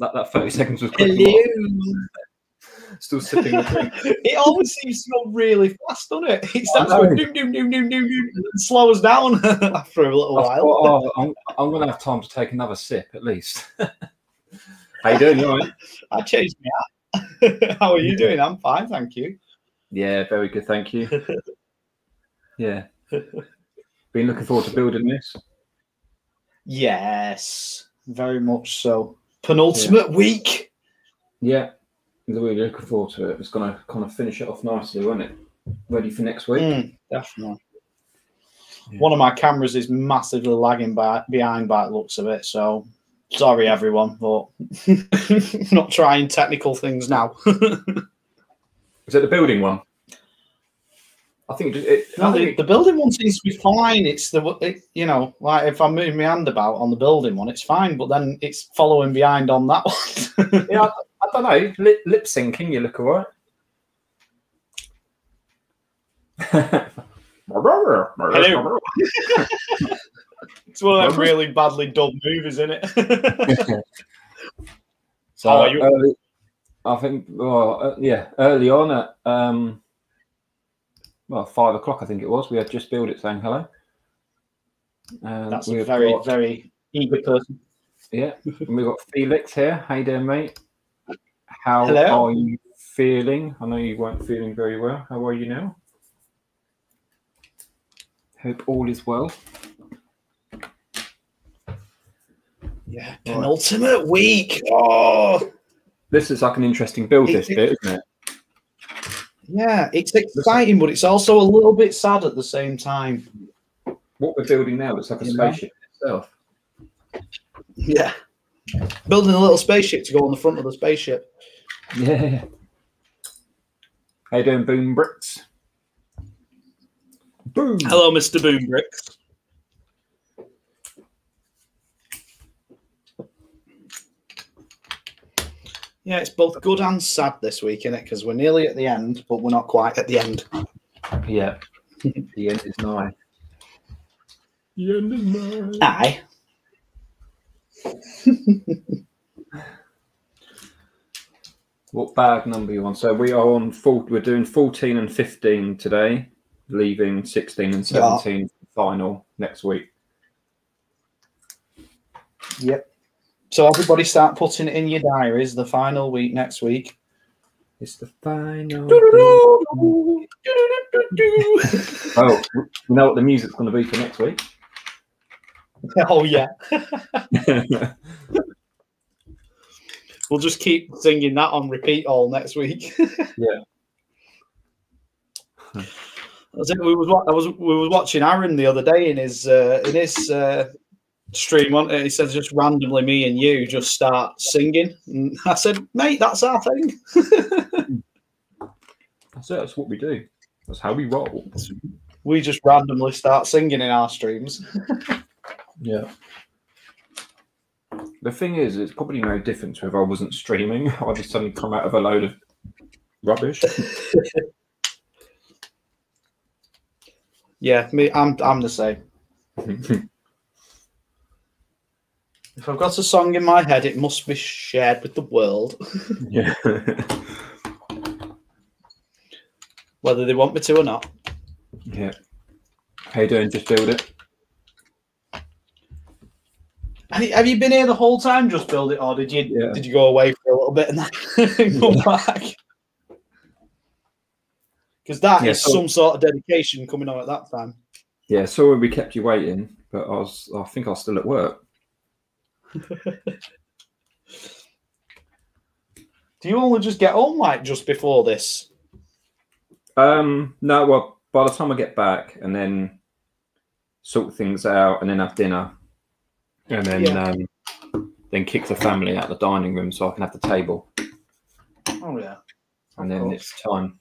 Hello. God, that, that 30 seconds was quick. Still sipping. It always seems to go really fast, doesn't it? It starts I know. going doom, doom, doom, doom, doom, doom, and slows down after a little I while. thought, oh, I'm, I'm going to have time to take another sip at least. How you doing? You all right? I changed my app. How are you doing? I'm fine, thank you. Yeah, very good. Thank you. Yeah. Been looking forward to building this. Yes, very much so. Penultimate week. Yeah. We're really looking forward to it. It's going to kind of finish it off nicely, won't it? Ready for next week? Mm, definitely. Yeah. One of my cameras is massively lagging by, behind by the looks of it, so sorry everyone, but not trying technical things now. Is it the building one? I think it. it I think the, it- the building one seems to be fine. It's the it, you know, like if I'm moving my hand about on the building one, it's fine. But then it's following behind on that one. yeah, I, I don't know. Lip, lip syncing, you look all right. Hello. it's one of them really badly dubbed movies, isn't it? so How are you? early- I think, well, uh, yeah, early on at um, well five o'clock, I think it was. We had just built it saying hello. And That's a very got- very eager person. yeah. and we've got Felix here. How you doing, mate? How Hello. are you feeling? I know you weren't feeling very well. How are you now? Hope all is well. Yeah, penultimate week. Oh, This is like an interesting build, this bit, isn't it? Yeah, it's exciting, but it's also a little bit sad at the same time. What we're building now looks like a You know? spaceship itself. Yeah, building a little spaceship to go on the front of the spaceship. Yeah. How you doing, Boom Bricks? Boom. Hello, Mr. Boombricks. Yeah, it's both good and sad this week, isn't it? Because we're nearly at the end, but we're not quite at the end. Yeah. the end is nigh. The end is nigh. Aye. What bag number you on? So we are on full. We're doing fourteen and fifteen today, leaving sixteen and seventeen for final next week. Yep. So everybody start putting it in your diaries. The final week next week. It's the final. oh, Oh, you know what the music's going to be for next week? Oh, yeah. We'll just keep singing that on repeat all next week. Yeah. That's it. We was I was we was watching Aaron the other day in his uh, in his uh, stream. On it. he said just randomly me and you just start singing. And I said, mate, that's our thing. That's it. That's what we do. That's how we roll. We just randomly start singing in our streams. Yeah. The thing is, it's probably no difference if I wasn't streaming. I'd just suddenly come out of a load of rubbish. Yeah, me, I'm I'm the same. If I've got a song in my head, it must be shared with the world, yeah. whether they want me to or not. yeah. How you doing? Just build it. Have you, have you been here the whole time, just build it, or did you Yeah. did you go away for a little bit and then come back? Because that is Yeah, so- some sort of dedication coming on at that time. Yeah. Sorry we kept you waiting, but I was. I think I was still at work. Do you only just get home like just before this? Um. No. Well, by the time I get back and then sort things out and then have dinner, and then Yeah. um, then kick the family out the dining room so I can have the table, Oh yeah. and Of then course. it's time.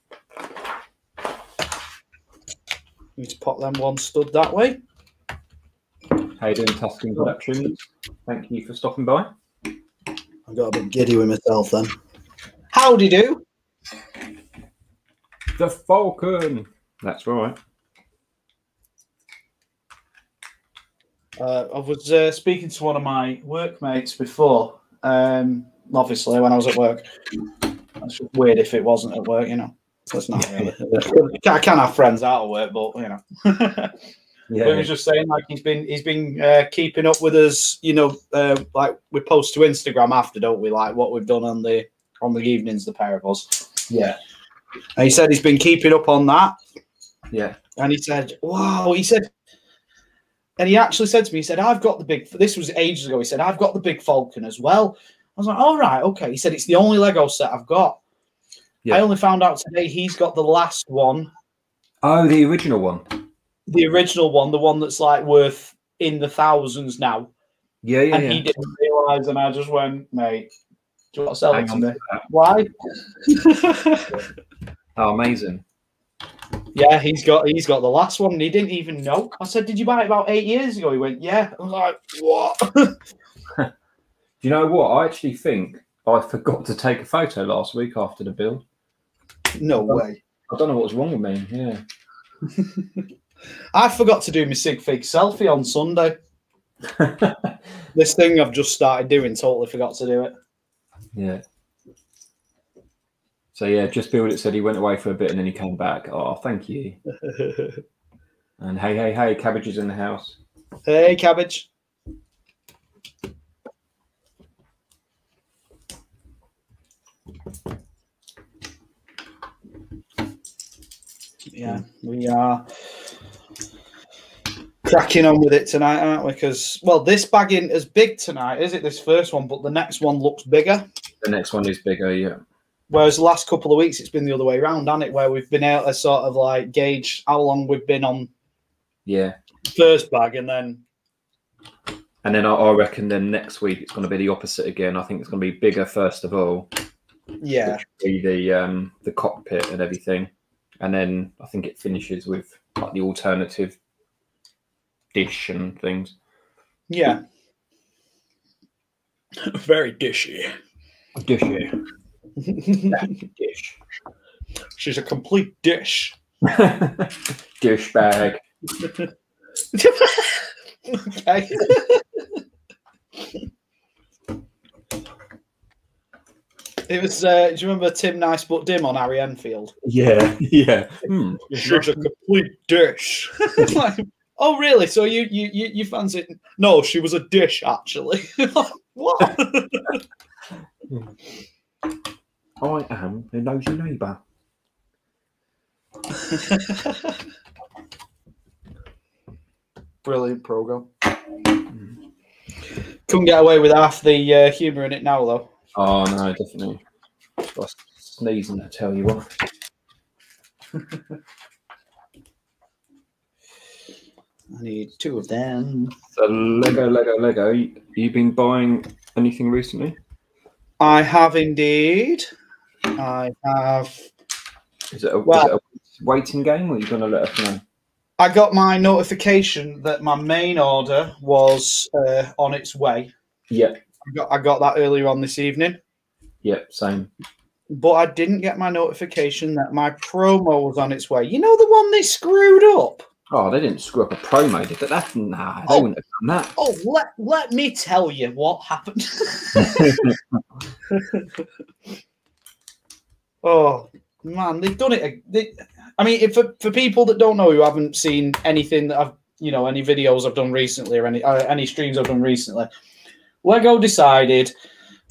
Need to pop them one stud that way. How you doing, Tuscan Productions? Thank you for stopping by. I got a bit giddy with myself then. Howdy do. The Falcon. That's right. Uh, I was uh, speaking to one of my workmates before. Um, obviously, when I was at work, that's weird if it wasn't at work, you know. That's not really. I can have friends out of work, but you know. Yeah. But he was just saying like he's been he's been uh, keeping up with us. You know, uh, like we post to Instagram after, don't we? Like what we've done on the on the evenings, the pair of us. Yeah. And he said he's been keeping up on that. Yeah. And he said, "Wow!" He said, and he actually said to me, "He said I've got the big. This was ages ago. He said I've got the big Falcon as well." I was like, "All right, okay." He said it's the only Lego set I've got. Yeah. I only found out today he's got the last one, Oh, the original one. The original one, the one that's like worth in the thousands now. Yeah, yeah, and yeah. he didn't realize, and I just went, "Mate, do you want to sell Hang it to me?" Why? Oh, amazing. yeah, he's got he's got the last one. And he didn't even know. I said, "Did you buy it about eight years ago?" He went, "Yeah." I was like, "What?" Do you know what? I actually think I forgot to take a photo last week after the build. no way. I don't know what was wrong with me. Yeah. I forgot to do my sig fig selfie on Sunday. This thing I've just started doing, totally forgot to do it. yeah. So yeah, just build it said he went away for a bit and then he came back. Oh, thank you. And hey, hey, hey, cabbage is in the house. hey, cabbage. Yeah, we are cracking on with it tonight, aren't we? Because well, this bag ain't as big tonight, is it? This first one, but the next one looks bigger. The next one is bigger. Yeah. Whereas the last couple of weeks, it's been the other way around, hasn't it? Where we've been able to sort of like gauge how long we've been on Yeah. first bag, and then And then I, I reckon then next week it's going to be the opposite again. I think it's going to be bigger first of all, yeah, the um, the cockpit and everything, and then I think it finishes with like the alternative dish and things. yeah, very dishy. Dishy. Dish. She's a complete dish. dish bag. okay. it was. Uh, do you remember Tim Nice but Dim on Harry Enfield? Yeah, yeah. Hmm. She's a complete dish. like, oh, really? So you you you, you fancy? No, she was a dish actually. What? I am the nosy neighbour. Brilliant program. Couldn't get away with half the uh, humour in it now, though. Oh no, definitely. I was sneezing. I tell you what. I need two of them. So Lego, Lego, Lego. You, you been buying anything recently? I have indeed. I have. Is it a, Well- is it a waiting game, or are you going to let us know? I got my notification that my main order was uh, on its way. Yep, I got, I got that earlier on this evening, yep, same. but I didn't get my notification that my promo was on its way. You know the one they screwed up. Oh, they didn't screw up a promo, did they? That, nah, they Oh. wouldn't have done that. Oh, let let me tell you what happened. oh man, they've done it. They, I mean, if for, for people that don't know who haven't seen anything that I've, you know, any videos I've done recently or any uh, any streams I've done recently, Lego decided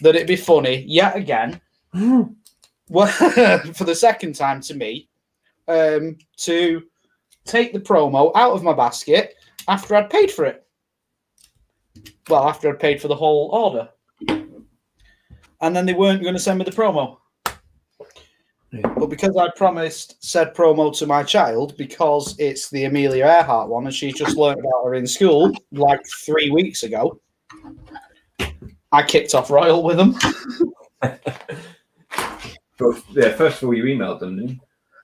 that it'd be funny yet again, well, for the second time to me, um, to take the promo out of my basket after I'd paid for it. Well, after I'd paid for the whole order. And then they weren't going to send me the promo. Yeah. But because I promised said promo to my child, because it's the Amelia Earhart one, and she just learned about her in school like three weeks ago, I kicked off Royal with them. But yeah, first of all, you emailed them. Didn't you?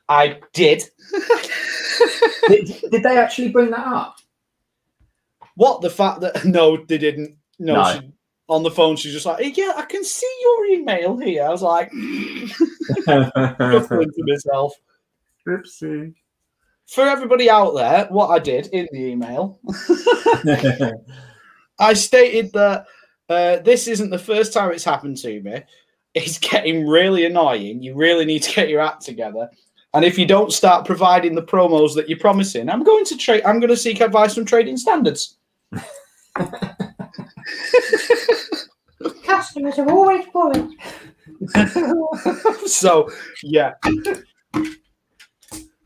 I did. did, did they actually bring that up? What the fact that no, they didn't. No, No. She, on the phone, she's just like, "Yeah, I can see your email here." I was like, chuckling to myself. Oopsie. for everybody out there, what I did in the email, I stated that uh, this isn't the first time it's happened to me. It's getting really annoying. You really need to get your act together. And if you don't start providing the promos that you're promising, I'm going to trade. I'm going to seek advice from Trading Standards. Customers are always worried. so yeah.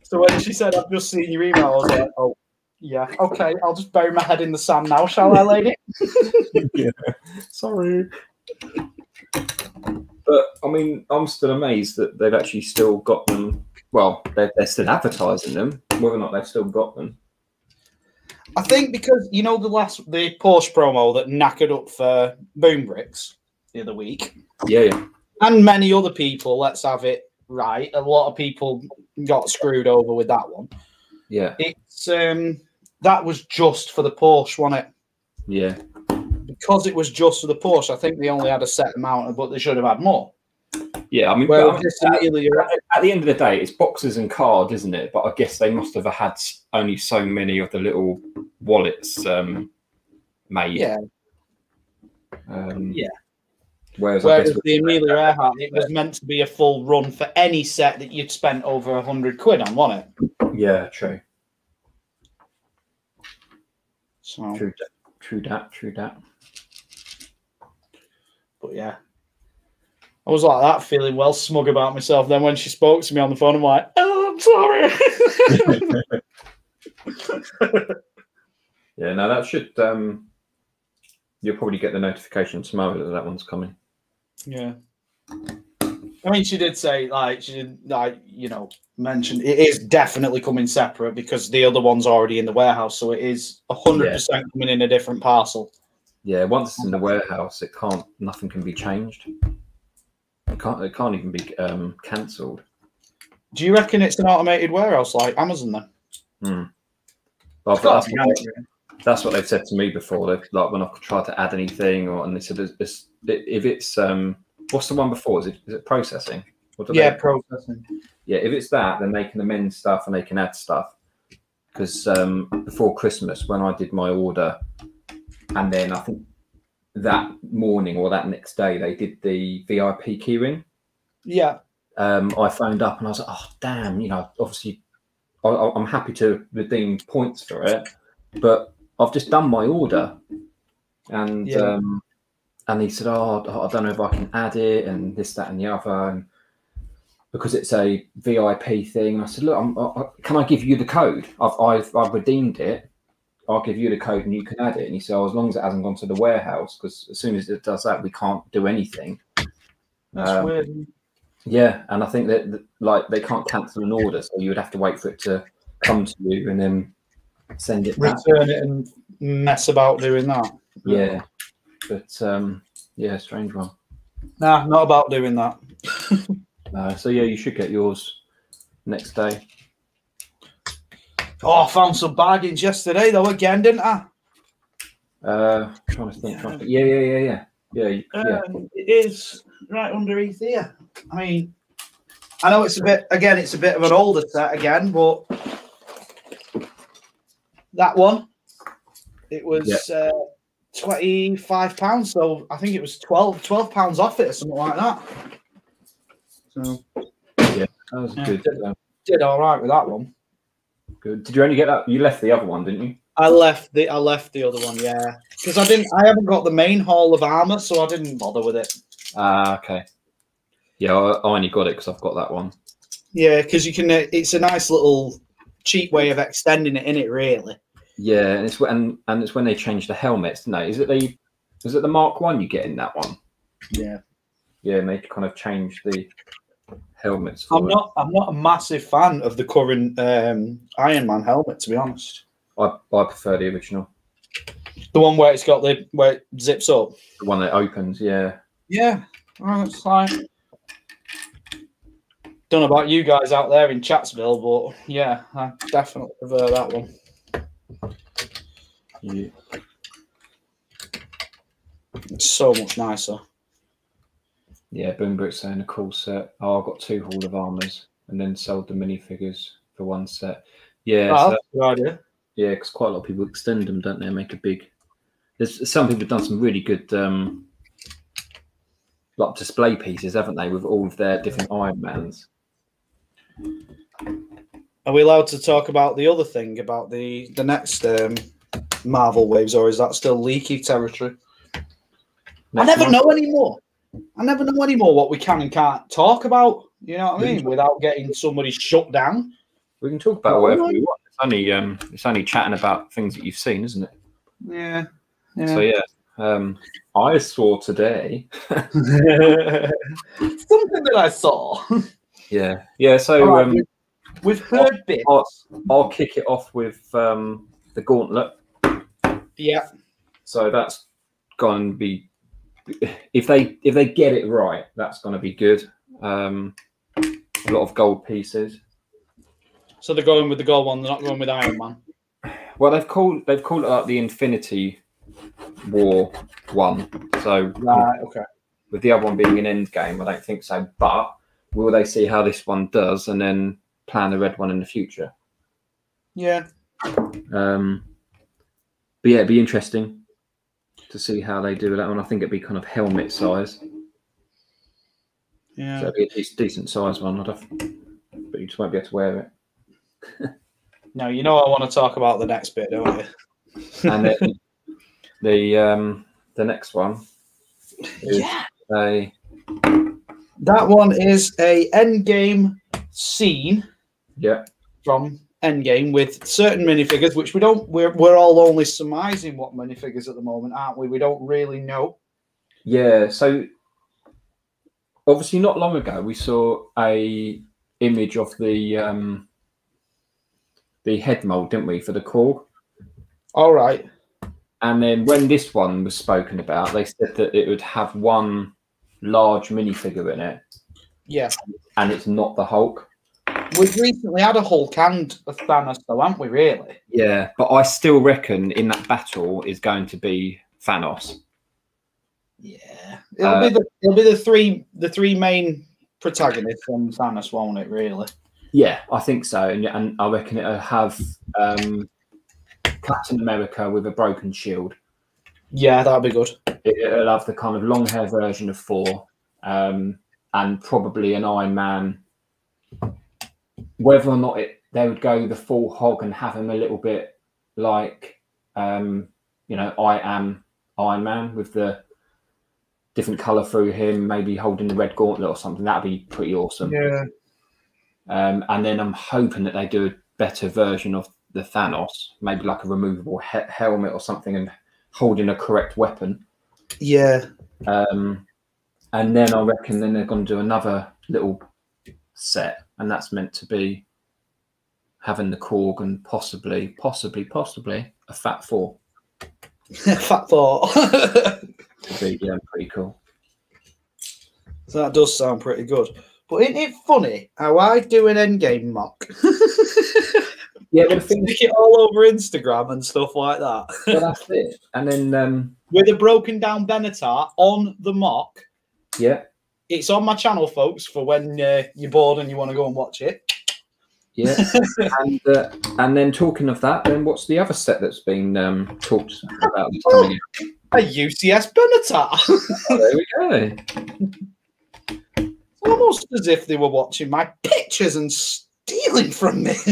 So when she said, "I've just seen your email," I was like, "Oh, yeah, okay. I'll just bury my head in the sand now, shall I, lady?" yeah. Sorry. But I mean, I'm still amazed that they've actually still got them. Well, they're, they're still advertising them. Whether or not they've still got them. I think because you know the last the Porsche promo that knackered up for Boom Bricks the other week, Yeah, yeah, and many other people. Let's have it right. A lot of people got screwed over with that one. yeah, It's um that was just for the Porsche, wasn't it? yeah. Because it was just for the Porsche, I think they only had a set amount, but they should have had more. Yeah, I mean, Well, but I mean, this at, at the end of the day, it's boxes and cards, isn't it? But I guess they must have had only so many of the little wallets um, made. yeah. Um, Yeah. Whereas, Whereas the Amelia Earhart, it was meant to be a full run for any set that you'd spent over a hundred quid on, wasn't it? yeah, true, So, true, true that, true that. but yeah, I was like that, feeling well smug about myself. Then when she spoke to me on the phone, I'm like, "Oh, I'm sorry." Yeah, no, that should. Um, you'll probably get the notification tomorrow that that one's coming. yeah. I mean, she did say like she did like you know mention it is definitely coming separate because the other one's already in the warehouse, so it is hundred percent coming in a different parcel. Yeah, once it's in the warehouse, it can't. Nothing can be changed. It can't. It can't even be um, cancelled. Do you reckon it's an automated warehouse like Amazon then? Hmm. Well, that's, what they, it? that's what they've said to me before. They've like when I've tried to add anything, or and they said it's, it's, if it's um, what's the one before? Is it is it processing? What Yeah, they- processing. yeah. If it's that, then they can amend stuff and they can add stuff. Because um, before Christmas, when I did my order, and then I think that morning or that next day they did the VIP keyring. Yeah, um, I phoned up and I was like, oh, damn, you know, obviously I, I'm happy to redeem points for it, but I've just done my order. And Yeah. um, and he said, oh, I don't know if I can add it and this, that, and the other. And because it's a VIP thing, and I said, look, I- can I give you the code? I've, I've, I've redeemed it. I'll give you the code and you can add it. And he said, oh, as long as it hasn't gone to the warehouse, because as soon as it does that, we can't do anything. that's Um, weird. Yeah, and I think that, like they can't cancel an order, so you would have to wait for it to come to you and then send it back. Return it and mess about doing that. Yeah, but um, yeah, strange one. Nah, not about doing that. Uh, so yeah, you should get yours next day. Oh, I found some bargains yesterday though again, didn't I? Uh, trying to think. Trying to. Yeah, yeah, yeah, yeah, yeah, yeah. Um, it is right underneath here. I mean, I know it's a bit again, it's a bit of an older set again, but that one, it was uh, twenty five pounds. So I think it was 12 pounds off it or something like that. So yeah, That was Yeah. good. Uh, did all right with that one. Good. Did you only get that? You left the other one, didn't you? I left the I left the other one, yeah, because I didn't. I haven't got the main hall of armor, so I didn't bother with it. Ah, okay. Yeah, I, I only got it because I've got that one. Yeah, because you can. Uh, it's a nice little cheap way of extending it in it, really. Yeah, and it's when and it's when they changed the helmets, didn't they? Is it the is it the Mark One you get in that one? Yeah, Yeah, and they kind of changed the helmets. I'm it. not. I'm not a massive fan of the current um, Iron Man helmet, to be honest. I, I prefer the original, The one where it's got the where it zips up. the one that opens. Yeah, Yeah, well, it's fine. Don't know about you guys out there in Chatsville, but yeah, I definitely prefer that one. yeah. It's so much nicer. Yeah, Boombrick's saying a cool set. Oh, I got two Hall of Armors and then sold the minifigures for one set. Yeah, Oh, so- good idea. yeah, because quite a lot of people extend them, don't they? Make a big. There's some people have done some really good um, like display pieces, haven't they, with all of their different Iron Mans? Are we allowed to talk about the other thing about the the next um, Marvel waves, or is that still leaky territory? I never one? know anymore. I never know anymore what we can and can't talk about. You know what I mean? Without getting somebody shut down. We can talk about whatever we want. It's only um, it's only chatting about things that you've seen, isn't it? Yeah. Yeah. So yeah, um, I saw today. Something that I saw. Yeah, yeah. So right, um, we've, heard bits. I'll, I'll kick it off with um, the Gauntlet. Yeah. So that's going to be if they if they get it right, that's going to be good. Um, a lot of gold pieces. So they're going with the gold one. They're not going with Iron Man. Well, they've called they've called it up the Infinity War one. So Right. Okay. with the other one being an end game, I don't think so. But will they see how this one does and then plan the red one in the future? Yeah. Um, but yeah, it'd be interesting to see how they do that one. I think it'd be kind of helmet size. Yeah. So it'd be a decent, decent size one. I'd have, but you just won't be able to wear it. No, you know I want to talk about the next bit, don't you? And then the um, the next one is Yeah. a That one is a end game scene yeah from Endgame with certain minifigures, which we don't. We're we're all only surmising what minifigures at the moment, aren't we? We don't really know. yeah. So obviously, not long ago, we saw a image of the um, the head mold, didn't we, for the Korg? All right. And then when this one was spoken about, they said that it would have one large minifigure in it, Yeah. and it's not the Hulk. We've recently had a Hulk and a Thanos, though, haven't we? Really? Yeah, but I still reckon in that battle is going to be Thanos. Yeah. It'll be the it'll be the three the three main protagonists from Thanos, won't it? Really? Yeah, I think so, and, and I reckon it'll have um, Captain America with a broken shield. Yeah, that'll be good. It, it'll have the kind of long hair version of Thor, um, and probably an Iron Man. Whether or not it they would go the full hog and have him a little bit like, um, you know, I am Iron Man with the different color through him, maybe holding the red gauntlet or something. That'd be pretty awesome. Yeah. Um, and then I'm hoping that they do a better version of the Thanos, maybe like a removable he- helmet or something, and holding a correct weapon. Yeah. Um, and then I reckon then they're going to do another little set, and that's meant to be having the Korg and possibly, possibly, possibly a Fat Thor. Fat Thor. Be yeah, pretty cool. So that does sound pretty good. But isn't it funny how I do an endgame mock? Yeah, but Stick it all over Instagram and stuff like that. well, that's it. And then um, With a broken down Benatar on the mock. yeah, It's on my channel, folks, for when uh, you're bored and you want to go and watch it. yeah, and uh, and then talking of that, then what's the other set that's been um, talked about that's coming in? A UCS Benatar. Oh, there we go. Almost as if they were watching my pictures and stealing from me.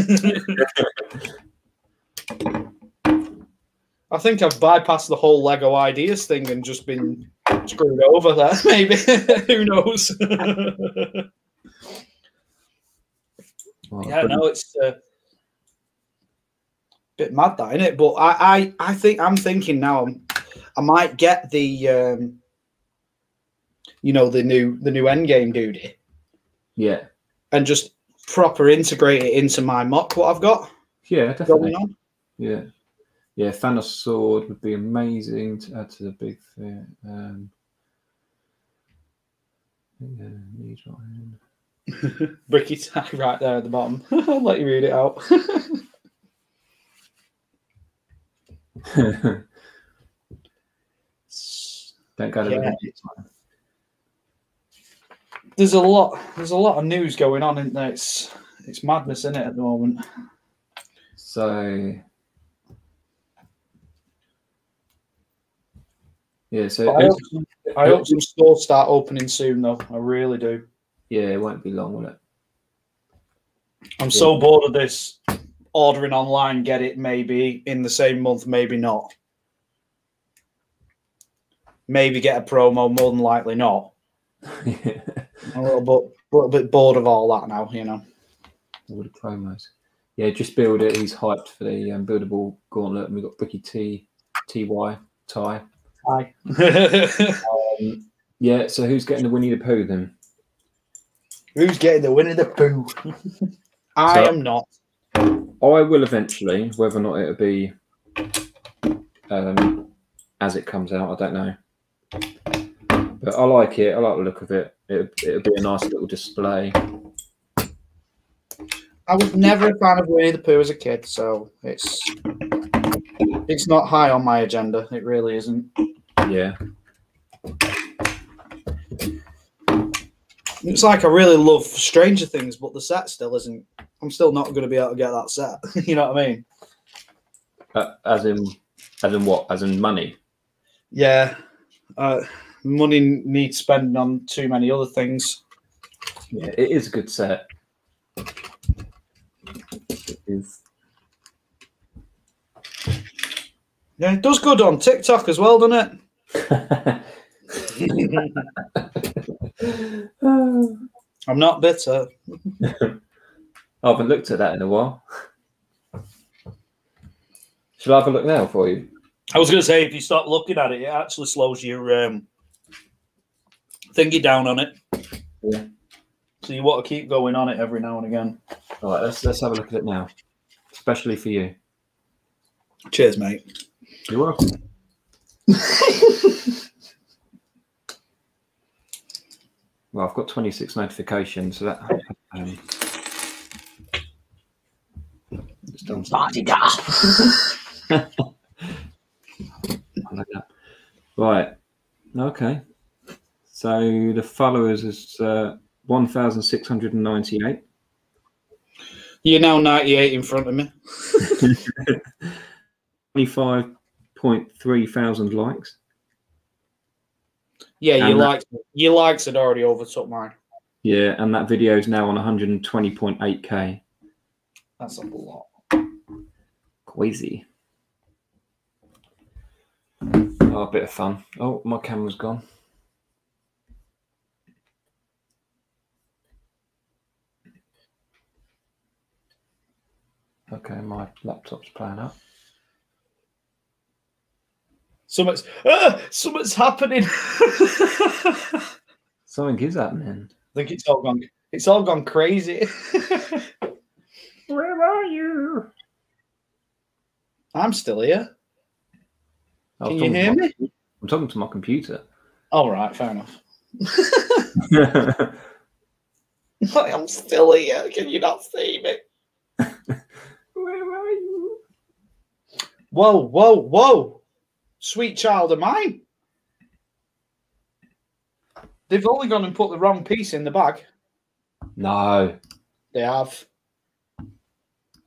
I think I've bypassed the whole Lego ideas thing and just been screwed over there. Maybe who knows? Well, yeah, no, it's a bit mad, that isn't it? But I, I, I think I'm thinking now. I'm, I might get the, um, you know, the new the new Endgame dude yeah, and just proper integrate it into my mock. What I've got yeah, definitely. going on. Yeah, yeah. Thanos sword would be amazing to add to the big thing. Um, yeah, needs. Bricky tag right there at the bottom. I'll let you read it out. Don't go to Yeah. the time. there's a lot. There's a lot of news going on, isn't there? It's it's madness in it at the moment. So yeah, so I hope, some, I hope some stores start opening soon, though. I really do. yeah, it won't be long, will it? I'm so bored of this ordering online, get it maybe in the same month, maybe not. Maybe get a promo, more than likely not. yeah. I'm a little bit, little bit bored of all that now, you know. All the promos. Yeah, just build it. He's hyped for the um, buildable gauntlet, and we've got Ricky T, Ty, Ty. Hi. Um, yeah, so who's getting the Winnie the Pooh then? Who's getting the Winnie the Pooh? I So- am not. I will eventually, whether or not it'll be um, as it comes out, I don't know. But I like it. I like the look of it. It'll, it'll be a nice little display. I was never a fan of Winnie the Pooh as a kid, so it's it's not high on my agenda. It really isn't. Yeah, It's like I really love Stranger Things, but the set still isn't. I'm still not going to be able to get that set. you know what I mean? uh, as in, as in what? As in money. Yeah. Uh, money needs spending on too many other things. Yeah, it is a good set. It is. Yeah, it does good on TikTok as well, doesn't it? I'm not bitter. I haven't looked at that in a while. Shall I have a look now for you? I was going to say, if you stop looking at it, it actually slows your um, thingy down on it. Yeah. So you want to keep going on it every now and again. All right, let's let's have a look at it now, especially for you. Cheers, mate. You're welcome. Well, I've got 26 notifications, so that. Um, it's done something like that. Right. Okay. So the followers is uh, 1,698. You're now 98 in front of me. 25.3 thousand likes. Yeah, And that- likes, your likes had already overtook mine. Yeah, and that video is now on 120.8k. That's a lot. Crazy. Oh, a bit of fun. Oh, my camera's gone. Okay, my laptop's playing up. Something's, ah, something's happening. Something is happening. I think it's all gone. It's all gone crazy. Where are you? I'm still here. I'm Can you talking to hear my- me? I'm talking to my computer. All right, fair enough. I'm still here. Can you not see me? Where are you? Whoa, whoa, whoa. Sweet child of mine. They've only gone and put the wrong piece in the bag. No. They have.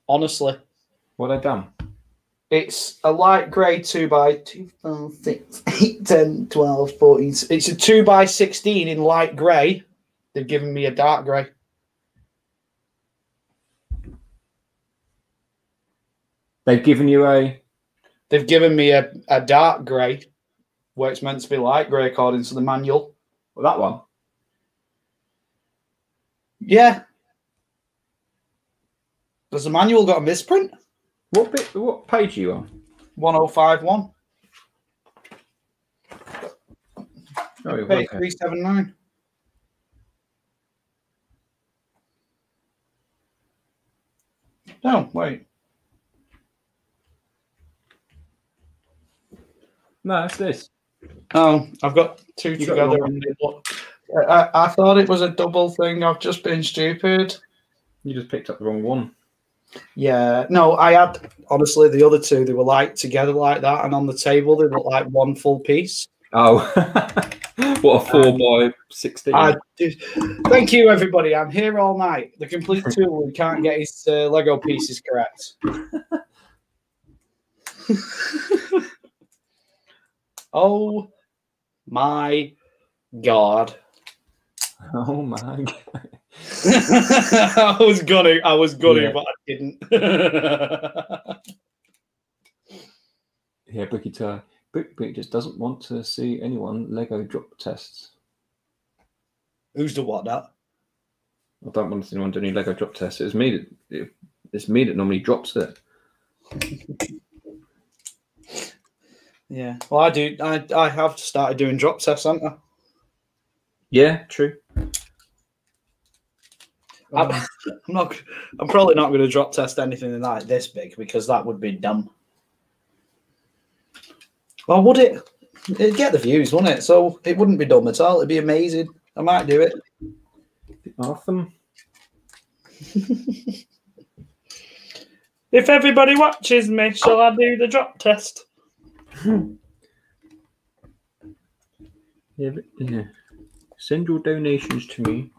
Honestly. What have they done? It's a light grey 2 by 2, 4, 6, 8, 10, 12, 14. It's a 2 by 16 in light grey. They've given me a dark grey. They've given you a. They've given me a, a dark grey where it's meant to be light grey according to the manual. Well, that one. Yeah. Does the manual got a misprint? What bit? What page are you on? 1051. Oh, oh Page okay. 379. No, wait. No, it's this. Oh, I've got two You got together. wrong and I, I thought it was a double thing. I've just been stupid. You just picked up the wrong one. Yeah, no, I had honestly the other two. They were like together like that, and on the table they look like one full piece. Oh. What a four by sixteen. I. Thank you, everybody. I'm here all night. The complete tool who can't get his uh, Lego pieces correct. oh my god! oh my god. I was gonna, I was gonna, Yeah. but I didn't. Yeah, Bricky Tie. Brick Brick just doesn't want to see anyone Lego drop tests. Who's the what? That I don't want to see anyone do any Lego drop tests. It's me that it- it's me that normally drops it. yeah. Well, I do. I I have started doing drop tests, haven't I? Yeah, true. I'm, um, I'm not. I'm probably not going to drop test anything like this big because that would be dumb. Well, would it? It'd get the views, wouldn't it? So it wouldn't be dumb at all. It'd be amazing. I might do it. Awesome. If everybody watches me, shall I do the drop test? Yeah, yeah. Send your donations to me.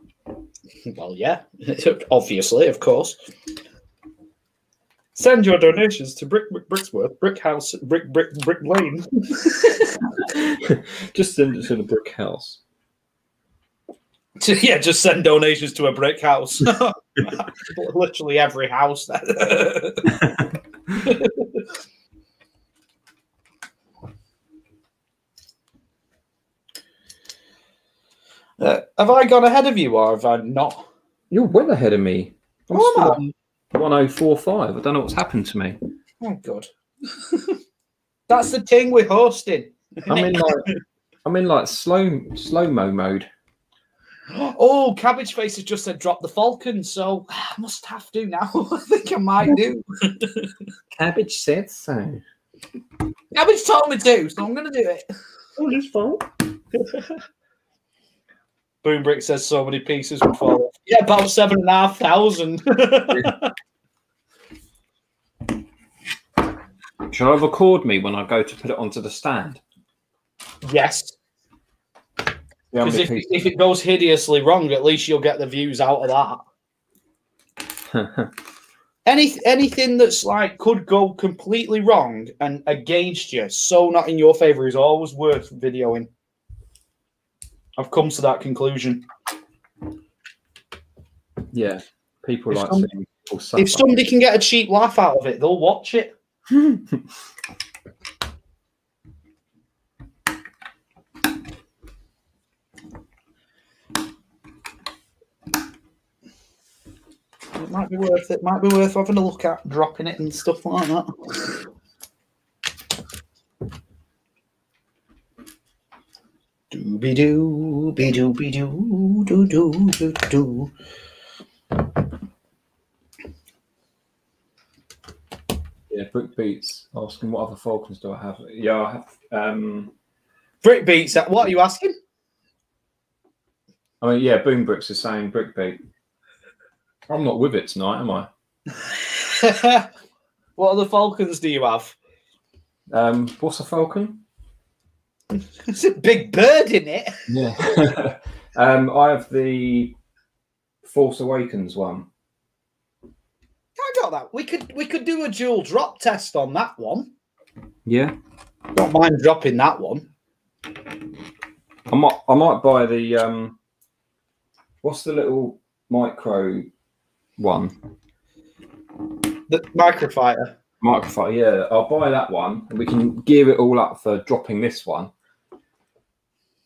Well, yeah, obviously, of course. Send your donations to Brick, Brick Bricksworth, Brick House, Brick Brick Brick Lane. Just send it to the brick house. yeah, just send donations to a brick house. Literally every house. Uh, have I gone ahead of you or have I not? You're well ahead of me. I'm Oh, still on 1045. I don't know what's happened to me. Oh, God. That's the thing we're hosting. I'm in like I'm in like slow slow mo mode. Oh, Cabbage Face has just said drop the Falcon, so I must have to now. I think I might do. Cabbage said so. Cabbage told me to, so I'm going to do it. Oh, his fault. Boom Brick says so many pieces would fall off. Yeah, about seven and a half thousand. Shall I record me when I go to put it onto the stand? yes, because if, if it goes hideously wrong, at least you'll get the views out of that. Any anything that's like could go completely wrong and against you, so not in your favor, is always worth videoing. I've come to that conclusion. yeah, people If like some- seeing people suffer. If somebody can get a cheap laugh out of it, they'll watch it. It might be worth it. Might be worth having a look at dropping it and stuff like that. Dooby doo, be dooby doo, doo doo doo doo. yeah, Brick Beats asking what other Falcons do I have? Yeah, I have. Um, Brick beats. What are you asking? I mean, yeah, Boom Bricks is saying Brick Beat. I'm not with it tonight, am I? what other falcons do you have? Um, what's a Falcon? It's a big bird in it. Yeah. um, I have the Force Awakens one. I got that. We could we could do a dual drop test on that one. Yeah. Don't mind dropping that one. I might I might buy the um what's the little micro one? The microfighter. Microphone, yeah, I'll buy that one and we can gear it all up for dropping this one.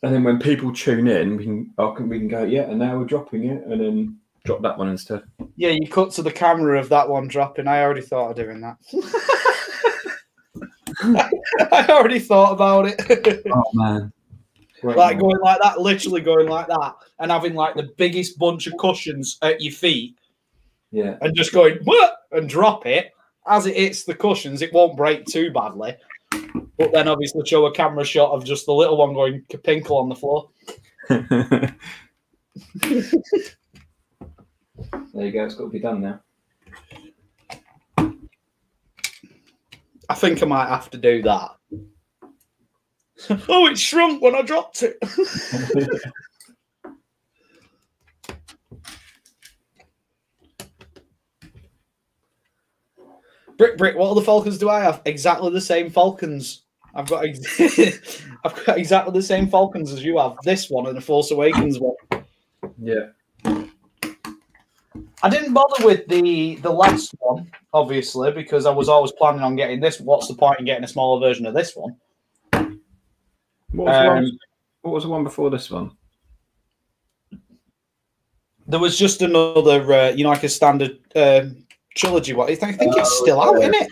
And then when people tune in, we can, I can we can go, yeah, and now we're dropping it and then drop that one instead. Yeah, you cut to the camera of that one dropping. I already thought of doing that. I already thought about it. Oh man. Great like man. going like that, literally going like that, and having like the biggest bunch of cushions at your feet, Yeah. and just going what and drop it. As it hits the cushions, it won't break too badly. But then obviously show a camera shot of just the little one going kapinkle on the floor. there you go, it's got to be done now. I think I might have to do that. oh, it shrunk when I dropped it. Brick, brick. What other falcons do I have? Exactly the same falcons. I've got, ex- I've got exactly the same falcons as you have. This one and the Force Awakens one. yeah. I didn't bother with the the last one, obviously, because I was always planning on getting this. What's the point in getting a smaller version of this one? What was, the one, Um, what was the one before this one? There was just another, uh, you know, like a standard um trilogy one. I think, I think it's still out, isn't it?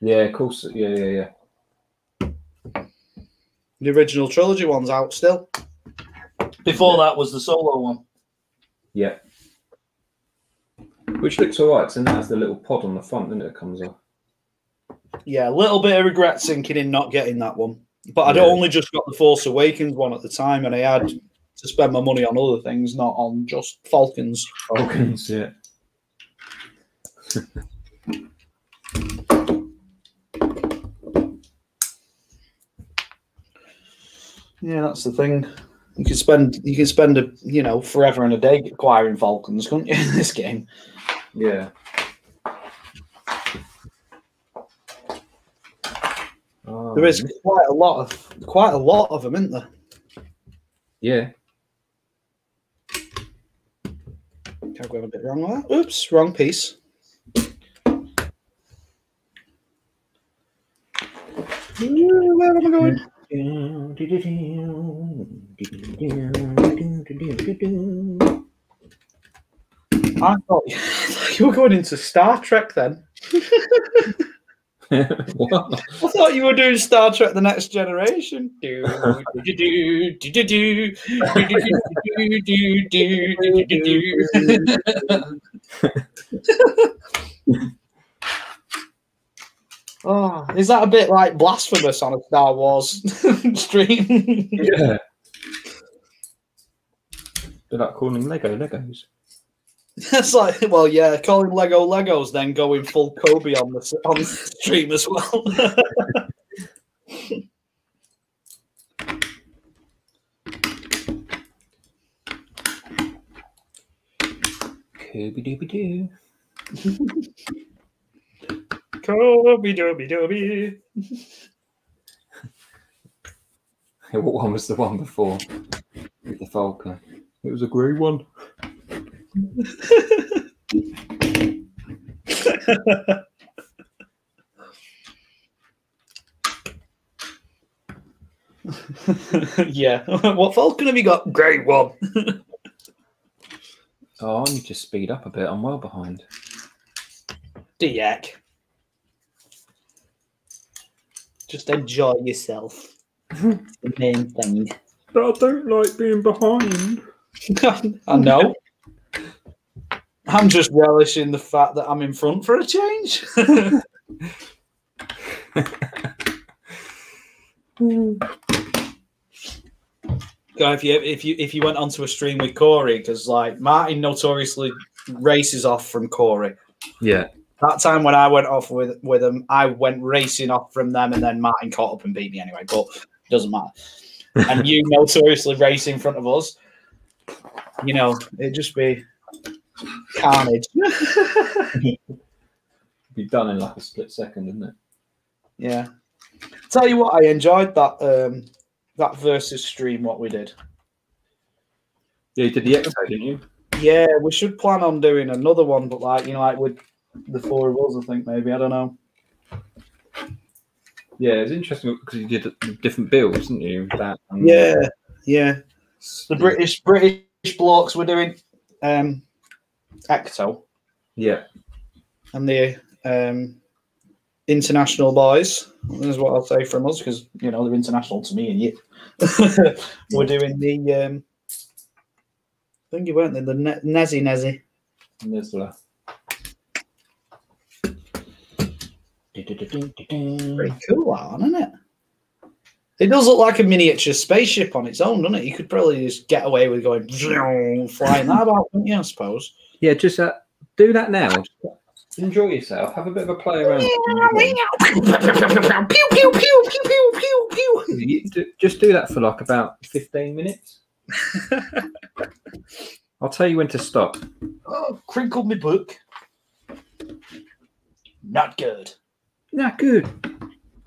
Yeah, of course. Yeah, yeah, yeah. The original trilogy one's out still. Before that was the solo one. Yeah. Which looks alright, because then that has the little pod on the front, doesn't it? Comes off. Yeah, a little bit of regret sinking in not getting that one. But I'd Yeah. only just got the Force Awakens one at the time, and I had to spend my money on other things, not on just Falcons. Falcons, yeah. Yeah, that's the thing. You can spend you can spend a you know forever and a day acquiring Falcons, couldn't you? In this game, Yeah. Oh, there is oh. quite a lot of quite a lot of them, isn't there? Yeah. Can't got a bit wrong with that. Oops, wrong piece. Ooh, Where am I going? Hmm. I thought, you were going into Star Trek then. what? I thought you were doing Star Trek: The Next Generation. Do, do, do, do, do, do, do, do, do, do, do, do, do. Oh, is that a bit like blasphemous on a Star Wars stream? Yeah. They're like calling Lego Legos. That's like, well, yeah, calling Lego Legos, then going full Kobe on the on the stream as well. Cooby dooby doo. Kobe, doby, doby. Hey, What one was the one before with the Falcon? It was a grey one. yeah. what Falcon have you got? Great one. Oh, I need to speed up a bit. I'm well behind. Diak. Just enjoy yourself. The main thing. But I don't like being behind. I know. I'm just relishing the fact that I'm in front for a change. Guy, if you if you if you went onto a stream with Corey, because like Martin notoriously races off from Corey. Yeah. That time when I went off with with them, I went racing off from them, and then Martin caught up and beat me anyway. But it doesn't matter. And you notoriously race in front of us. You know, it'd just be carnage. Be done in like a split second, isn't it? yeah. Tell you what, I enjoyed that um that versus stream. What we did. Yeah, you did the Exo, didn't you? Yeah, we should plan on doing another one, but like you know, like with the four of us, I think maybe I don't know. Yeah, it's interesting because you did different builds, didn't you? That and- Yeah, yeah. The British British blocks were doing um Ecto, Yeah. and the um international boys. This is what I'll say from us because you know they're international to me and you. we're doing the um. I think you weren't they? The ne- Nezzy Nezzy. Nizzler. Pretty cool, that one, isn't it? It does look like a miniature spaceship on its own, doesn't it? You could probably just get away with going flying that about, wouldn't you? I suppose. Yeah, just uh, do that now. enjoy yourself. Have a bit of a play around. pew pew pew pew pew pew pew. You do- just do that for like about fifteen minutes. I'll tell you when to stop. Oh, crinkled me book. Not good. Nah, good.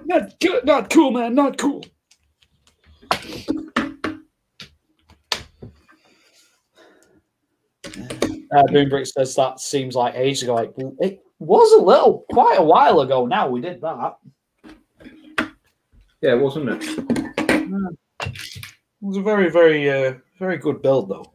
Not good. Not cool, man. Not cool. Uh, Boombrick says that seems like ages ago. Like it was a little, quite a while ago. Now we did that. Yeah, wasn't it? It was a very, very, uh, very good build, though.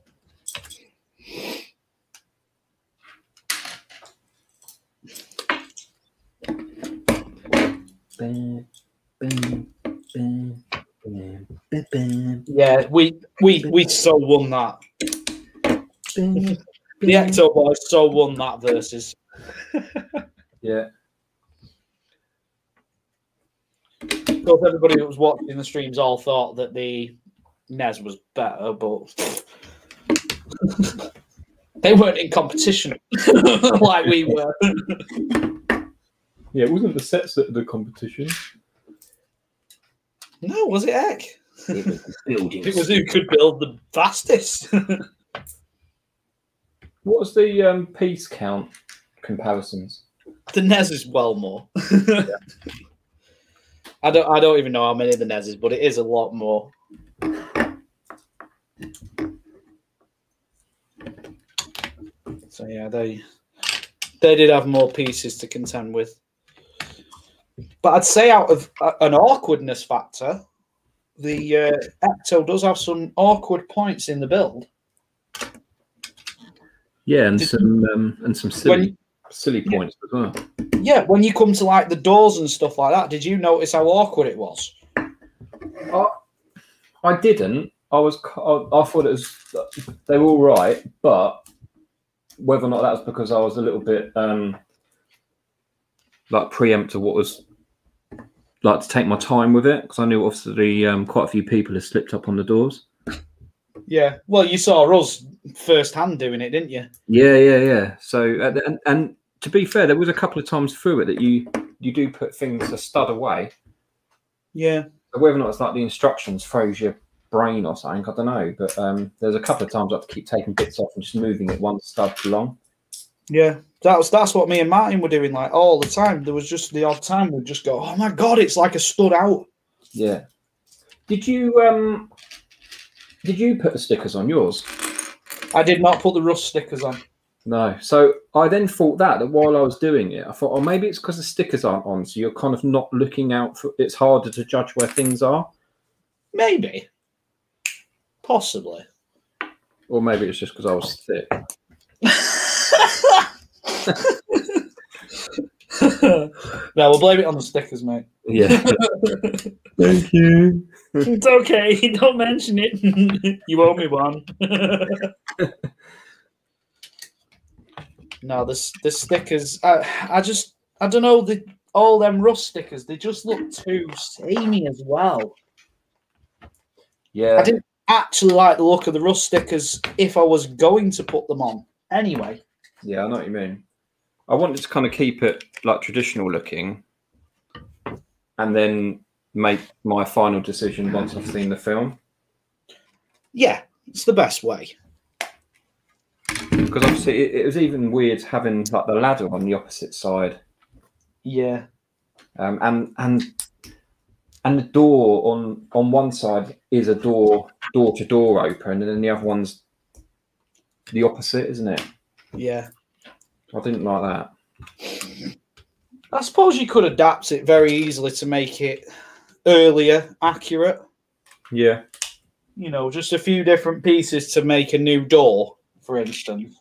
Yeah, we we we so won that. The Ecto boys so won that versus. Yeah, Of course, everybody that was watching the streams all thought that the NES was better, but they weren't in competition like we were. Yeah. It wasn't the sets that the competition. No, was it Eck? It was. It was who could build the fastest. What's the um, piece count comparisons? the NES is well more. I don't. I don't even know how many the NES is, but it is a lot more. So yeah, they they did have more pieces to contend with. But I'd say out of uh, an awkwardness factor, the uh, Ecto does have some awkward points in the build. Yeah, and Did- some um, and some silly When silly points as well. yeah, when you come to like the doors and stuff like that, did you notice how awkward it was? I, I didn't. I was. c- I, I thought it was. They were all right, but whether or not that was because I was a little bit um, like preempt to what was like to take my time with it because I knew obviously um, quite a few people had slipped up on the doors. Yeah. Well, you saw us firsthand doing it, didn't you? Yeah, yeah, yeah. So and, and to be fair, there was a couple of times through it that you you do put things a stud away. Yeah. So whether or not it's like the instructions froze your brain or something, I don't know. But um, there's a couple of times I have to keep taking bits off and just moving it one stud along. Yeah. That was that's what me and Martin were doing like all the time. There was just the odd time we'd just go, Oh my god, it's like a stood out. Yeah. Did you um did you put the stickers on yours? I did not put the rust stickers on. No. So I then thought that that while I was doing it, I thought, oh, maybe it's because the stickers aren't on, so you're kind of not looking out for. It's harder to judge where things are, Maybe. Possibly. or maybe it's just because I was thick. no, we'll blame it on the stickers, mate. Yeah. Thank you. It's okay. Don't mention it. you owe me one. no, the the stickers. I I just I don't know the all them rust stickers. They just look too samey as well. Yeah. I didn't actually like the look of the rust stickers if I was going to put them on. Anyway, Yeah, I know what you mean. I wanted to kind of keep it like traditional looking, and then make my final decision once I've seen the film. yeah, it's the best way. Because obviously, it, it was even weird having like the ladder on the opposite side, Yeah, um, and and and the door on on one side is a door door to door open, and then the other one's the opposite, isn't it? yeah. I didn't like that. I suppose you could adapt it very easily to make it earlier accurate. Yeah, You know, just a few different pieces to make a new door, for instance,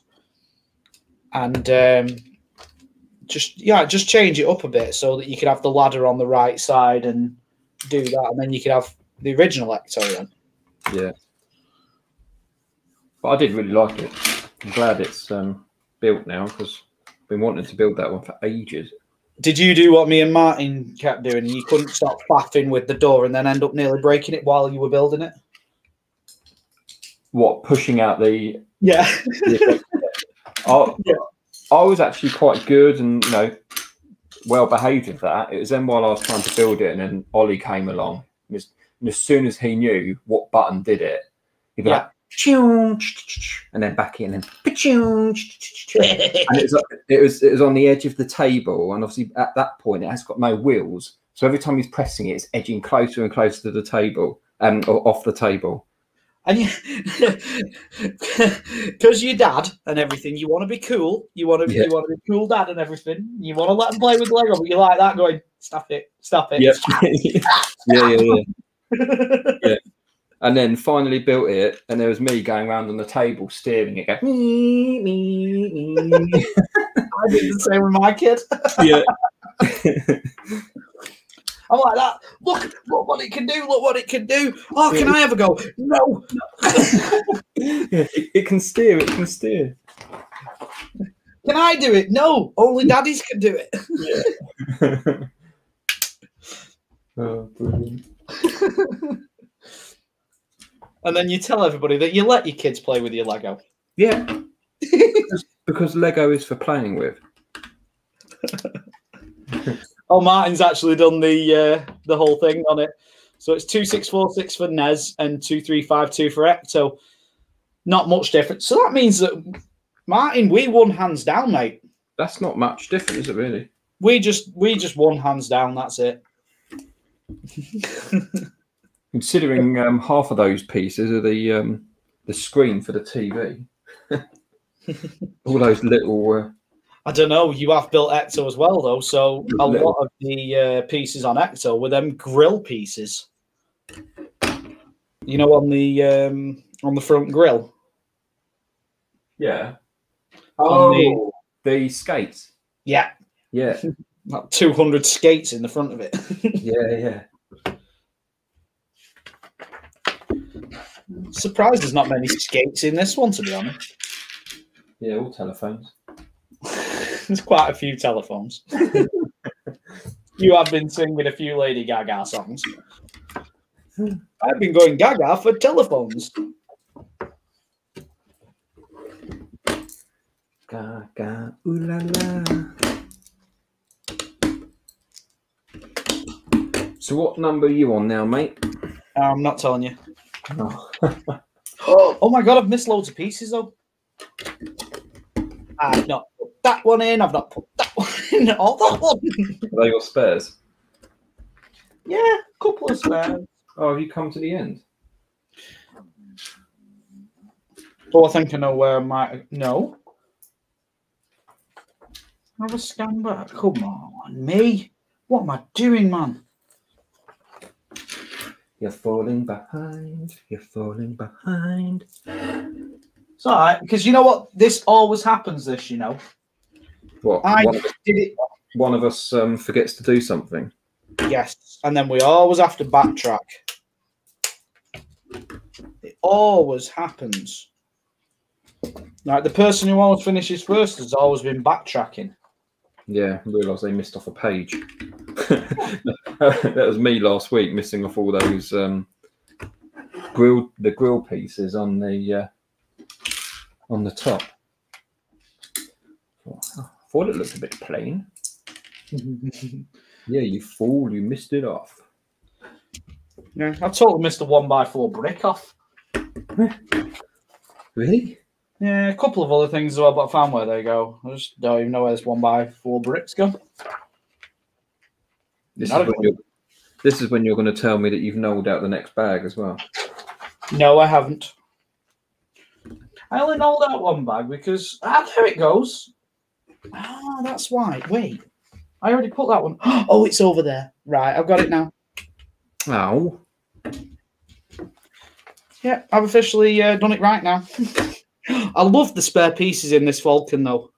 and um, just yeah, just change it up a bit so that you could have the ladder on the right side and do that, and then you could have the original Ecto then. yeah. But I did really like it. I'm glad it's um, built now because been wanting to build that one for ages. Did you do what me and Martin kept doing? You couldn't stop faffing with the door and then end up nearly breaking it while you were building it. What pushing out the? Yeah. the I, Yeah. I was actually quite good and you know well behaved with that. It was then while I was trying to build it, and then Ollie came along. And as, and as soon as he knew what button did it, he'd be Yeah. like, and then back in and and it was it was it was on the edge of the table, and obviously at that point it has got no wheels. So every time he's pressing it, it's edging closer and closer to the table, um, or off the table. And you, because your dad and everything, you want to be cool. You want to, Yeah. you want to be cool dad and everything. You want to let him play with Lego, but you like that going, stop it, stop it. Yep. yeah, yeah, yeah. And then finally built it, and there was me going around on the table steering it, going, "Me, me, me." I did the same with my kid. yeah. I'm like that. Look, look what it can do. Look what it can do. Oh, can I ever go? No. yeah, it, it can steer, it can steer. Can I do it? No. Only daddies can do it. oh, brilliant. And then you tell everybody that you let your kids play with your Lego. Yeah. because, because Lego is for playing with. Oh, Martin's actually done the uh, the whole thing on it. So it's two six four six for Nez and two three five two for Ecto. Not much difference. So that means that Martin, we won hands down, mate. That's not much different, is it really? We just we just won hands down. That's it. Considering um, half of those pieces are the um, the screen for the TV. All those little. Uh, I don't know. You have built Ecto as well, though. So a Little. lot of the uh, pieces on Ecto were them grill pieces. You know, on the um, on the front grill. yeah. On the- the skates. Yeah, Yeah. like two hundred skates in the front of it. Yeah, yeah. Surprised there's not many skates in this one, to be honest. Yeah, all telephones. There's quite a few telephones. you have been singing a few Lady Gaga songs. I've been going Gaga for telephones. Gaga, ooh la la. So what number are you on now, mate? I'm not telling you. Oh. Oh my god, I've missed loads of pieces though. I've not put that one in. I've not put that one in. All that one. Are they your spares? yeah, a couple of spares. Oh, have you come to the end? Oh, I think I know where my no. Have a scan back. Come on, me. What am I doing, man? You're falling behind. You're falling behind. It's all right because you know what? This always happens. This, you know. What? I one, did it. one of us um, forgets to do something. Yes, and then we always have to backtrack. It always happens. Like the person who always finishes first has always been backtracking. Yeah, realise they missed off a page. that was me last week, missing off all those um, grill the grill pieces on the uh, on the top. I thought it looked a bit plain. Yeah, you fool! You missed it off. yeah, I totally missed the one by four brick off. Really? Yeah, a couple of other things as well, but I found where they go. I just don't even know where this one by four bricks go. This is when you're. This is when you're going to tell me that you've knolled out the next bag as well. No, I haven't. I only know out one bag because ah, there it goes. Ah, that's why. Wait, I already put that one. Oh, it's over there. Right, I've got it now. Ow! Yeah, I've officially uh, done it right now. I love the spare pieces in this Falcon though.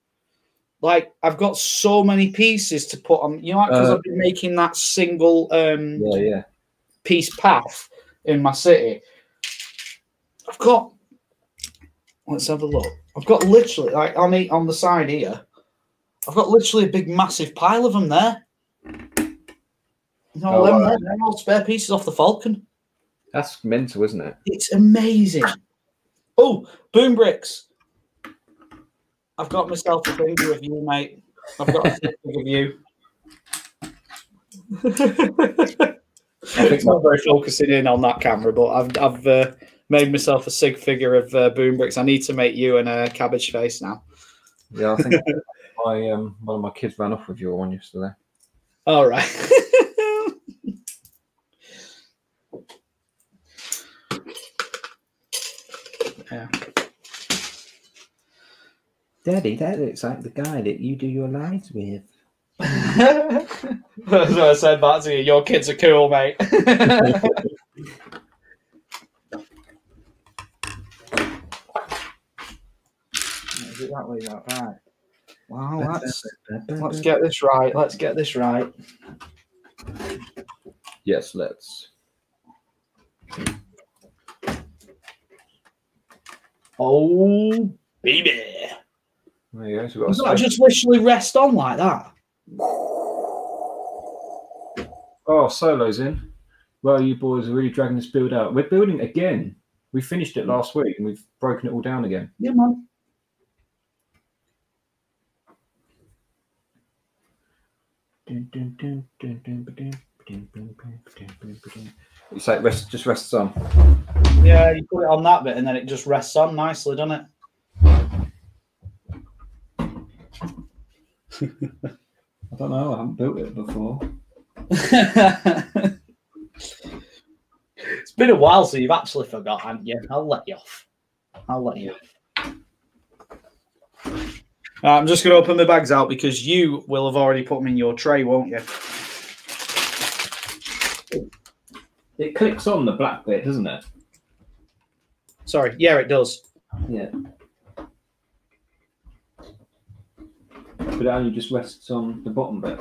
Like I've got so many pieces to put on. You know, because Uh, I've been making that single um, Yeah, yeah. piece path in my city. I've got. Let's have a look. I've got literally like on the on the side here. I've got literally a big massive pile of them there. You know, Oh, them there, all spare pieces off the Falcon. That's mental, isn't it? It's amazing. Oh, boom bricks. I've got myself a finger of you, mate. I've got a finger of you. it's not very focusing in on that camera, but I've I've uh, made myself a sig figure of uh, Boom Bricks. I need to make you and a cabbage face now. Yeah, I think my um, one of my kids ran off with your one yesterday. All right. yeah. Daddy, that looks like the guy that you do your lives with. That's what I said back to you. Your kids are cool, mate. Is it that way? That right? Wow, let's let's get this right. Let's get this right. Yes, let's. Oh, baby! There you go. So we've got that just literally rest on like that? Oh, solos in. Well, you boys are really dragging this build out. We're building again. We finished it last week and we've broken it all down again. Yeah, man. You say it rest, just rests on. Yeah, you put it on that bit and then it just rests on nicely, doesn't it? I don't know. I haven't built it before. it's been a while, so you've actually forgot, haven't you? I'll let you off. I'll let you off. I'm just going to open the bags out because you will have already put them in your tray, won't you? It clicks on the black bit, doesn't it? Sorry. Yeah, it does. Yeah. Only just rests on the bottom bit.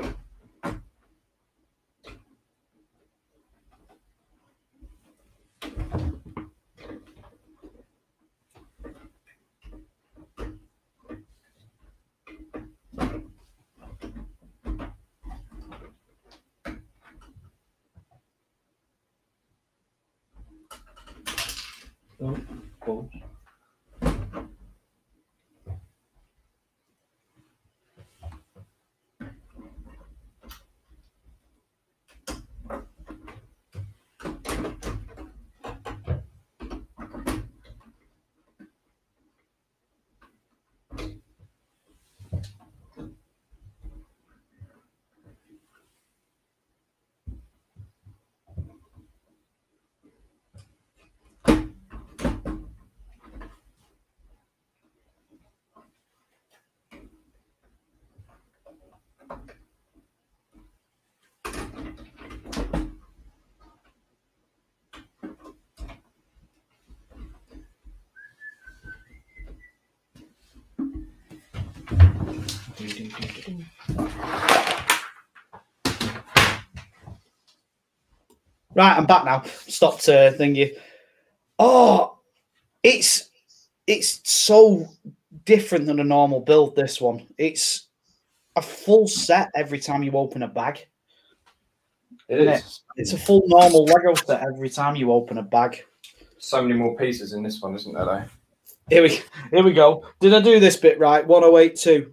Oh, balls. Right, I'm back now. Stopped uh, thingy. Oh, it's it's so different than a normal build. This one, it's a full set every time you open a bag. It It's a full normal Lego set every time you open a bag. So many more pieces in this one, isn't there? Though. Here we here we go. Did I do this bit right? 1082.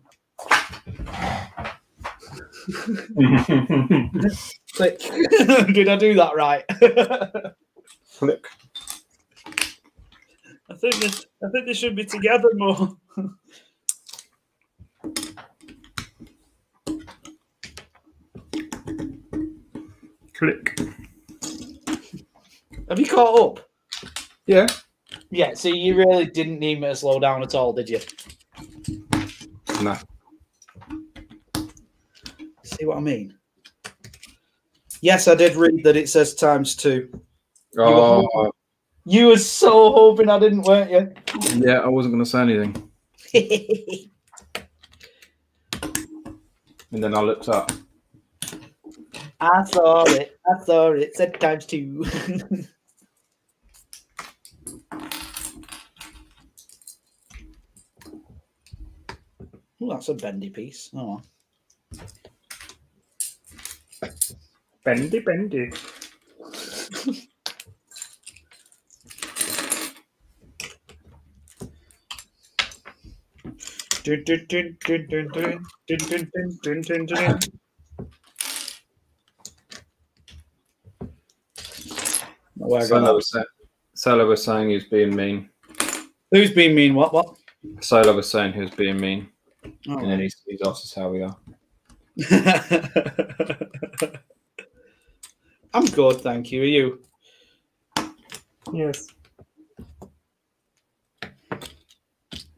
Click. Did I do that right? Click. I think this I think they should be together more. Click. Have you caught up? Yeah. Yeah, so you really didn't need me to slow down at all, did you? No. See what I mean? Yes, I did read that it says times two. Oh, You were so hoping I didn't, weren't you? yeah. I wasn't going to say anything, and then I looked up. I saw it. I saw it. It said times two. oh, that's a bendy piece. Oh. Got Solo that. was, sa- Solo was saying he was being mean. Who's being mean? What? What? Solo was saying he was being mean, Oh. and then he's, he's asked us how we are. I'm good, thank you. Are you? Yes.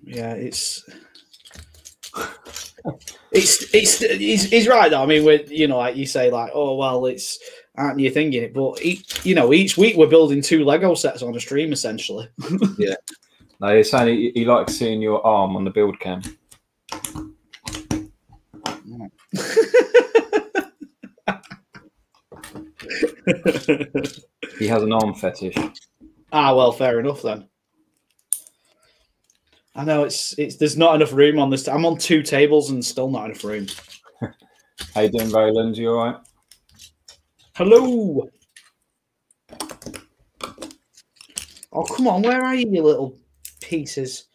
Yeah, it's it's it's he's, he's right though. I mean, we're you know, like you say, like oh well, it's aren't you thinking it? But each, you know, each week we're building two Lego sets on a stream essentially. Yeah. No, you're saying he, he likes seeing your arm on the build cam. He has an arm fetish. ah, well, fair enough then. I know it's it's there's not enough room on this. I'm on two tables and still not enough room. How you doing, Roland? You all right? Hello. Oh come on, where are you, you little pieces?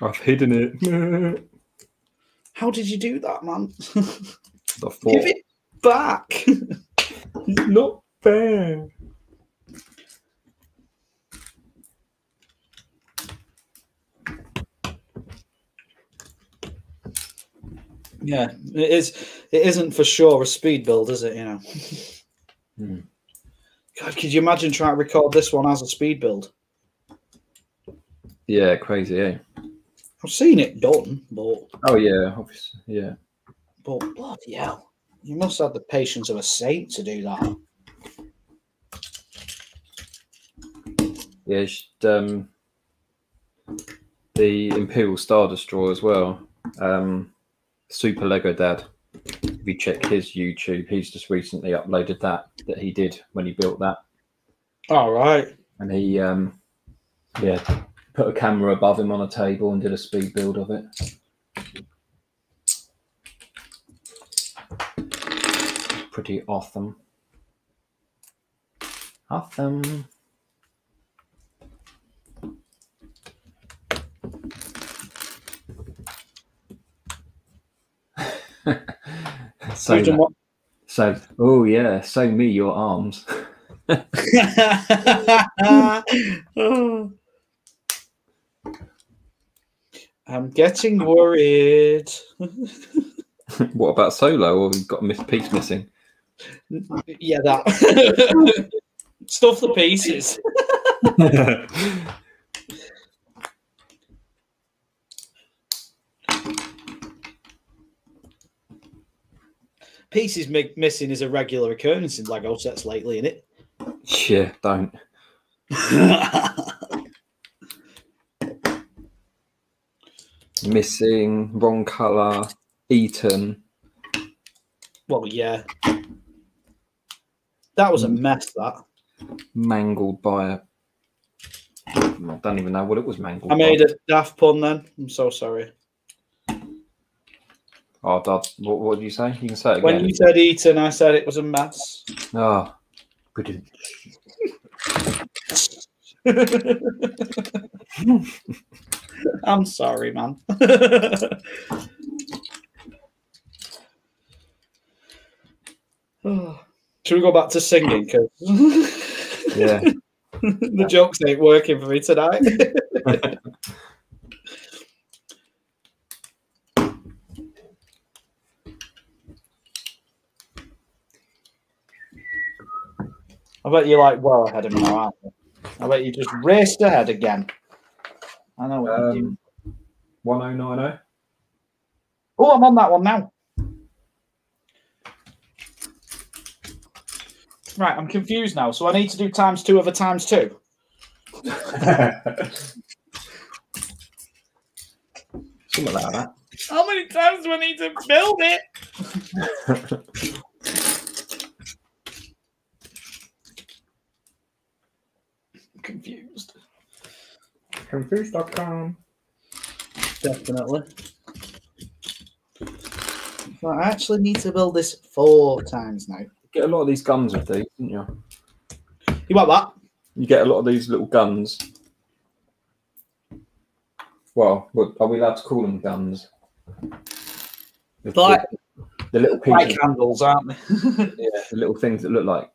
I've hidden it. How did you do that, man? Give it back. It's not fair. yeah, it is. It isn't for sure a speed build, is it? You know. Hmm. God, could you imagine trying to record this one as a speed build? Yeah, crazy, eh? I've seen it done, but Oh yeah, obviously, yeah. but bloody hell, you must have the patience of a saint to do that. Yeah, um, the Imperial Star Destroyer as well. Um, Super Lego Dad. If you check his YouTube, he's just recently uploaded that that he did when he built that, All right. and he, um, yeah, put a camera above him on a table and did a speed build of it. Pretty awesome. Awesome. so, Who's so, oh yeah, so me your arms. I'm getting worried. what about solo? Or we've got a miss- piece missing? Yeah, that. Stuff the pieces. Pieces mi- missing is a regular occurrence in Lego sets lately, isn't it? yeah, don't. Missing, wrong color, eaten. well, yeah. That was a mm. mess. That mangled by a. I don't even know what it was mangled. I made by. a daft pun. Then I'm so sorry. Oh, Dad, what, what did you say? You can say it When you said Eton, I said it was a mess. Oh, brilliant. I'm sorry, man. Should we go back to singing? Because Yeah. the jokes ain't working for me tonight. I bet you're like well ahead of me now, aren't you? I bet you just raced ahead again. I know what. Um, 1090. Oh, I'm on that one now. Right, I'm confused now. So I need to do times two over times two. Something like that. How many times do I need to build it? I'm confused. Confused.com. Definitely. So I actually need to build this four times now. Get a lot of these guns with these, didn't you? You want that? You get a lot of these little guns. well, what, are we allowed to call them guns? The, Like- the little pieces, candles, aren't they? yeah, the little things that look like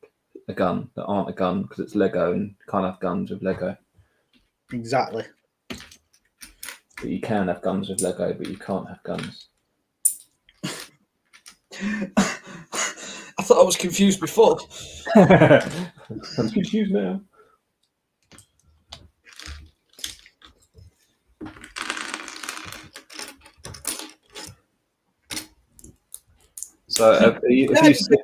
a gun that aren't a gun because it's Lego and can't have guns with Lego. exactly. But you can have guns with Lego, but you can't have guns. I thought I was confused before. I'm confused now. So, uh, are you, if you see,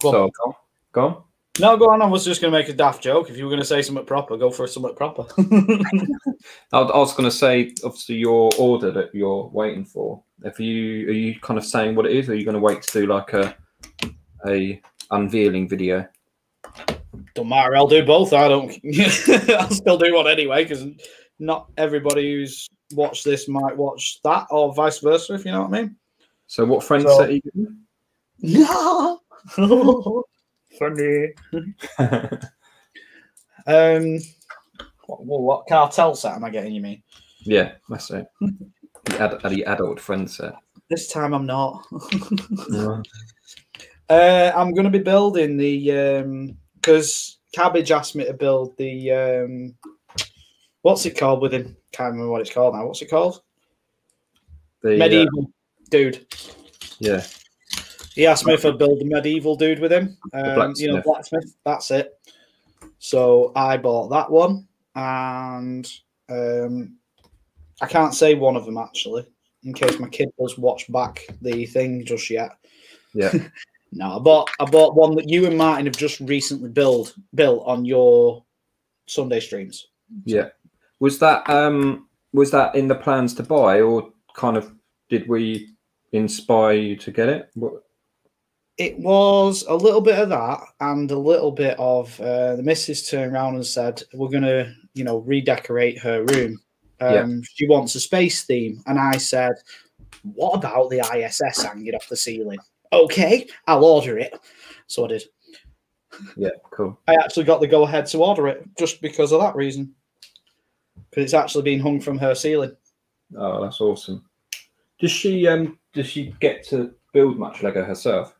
Go on. so, go on. Go on. No, go on. I was just going to make a daft joke. If you were going to say something proper, go for something proper. I, I was going to say, obviously, your order that you're waiting for. If you are you kind of saying what it is, or are you going to wait to do like a a unveiling video? Don't matter. I'll do both. I don't. I'll still do one anyway because not everybody who's watched this might watch that, or vice versa. If you know what I mean. So, what friends So- are you doing? No. Funny. Um. What, what, what cartel set am I getting? You mean? yeah, that's it. The, ad, the adult friend set. This time I'm not. Uh, I'm going to be building the because Cabbage asked me to build the um, what's it called with him? Can't remember what it's called now. What's it called? The, uh, medieval dude. yeah, He asked me if I'd build the medieval dude with him. Um, you know, blacksmith. blacksmith. That's it. So I bought that one, and um, I can't say one of them actually, in case my kid does watch back the thing just yet. yeah. No, I bought I bought one that you and Martin have just recently built built on your Sunday streams. Yeah. Was that um was that in the plans to buy or kind of did we inspire you to get it? What, It was a little bit of that and a little bit of uh, the missus turned around and said, We're gonna, you know, redecorate her room. Um, Yeah. she wants a space theme. And I said, What about the ISS hanging off the ceiling? Okay, I'll order it. So I did. yeah, cool. I actually got the go ahead to order it just because of that reason. Because it's actually been hung from her ceiling. Oh, that's awesome. Does she um does she get to build much Lego herself?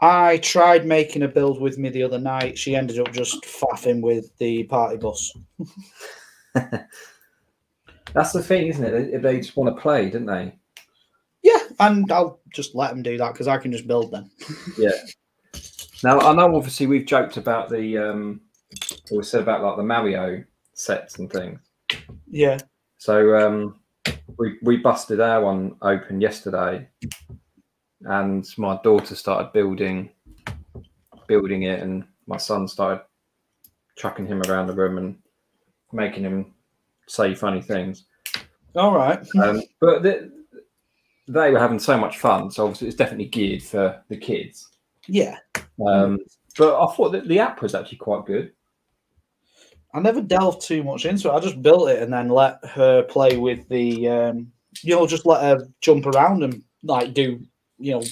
I tried making a build with me the other night. She ended up just faffing with the party bus. That's the thing, isn't it? They, they just want to play, don't they? And I'll just let them do that because I can just build them. Yeah. Now I know obviously we've joked about the um we said about like the Mario sets and things. Yeah. So um, we we busted our one open yesterday, and my daughter started building building it, and my son started chucking him around the room and making him say funny things. All right. Um, but the, they were having so much fun, so obviously it's definitely geared for the kids. Yeah. Um, but I thought that the app was actually quite good. I never delved too much into it. I just built it and then let her play with the, um, you know, just let her jump around and like do, you know,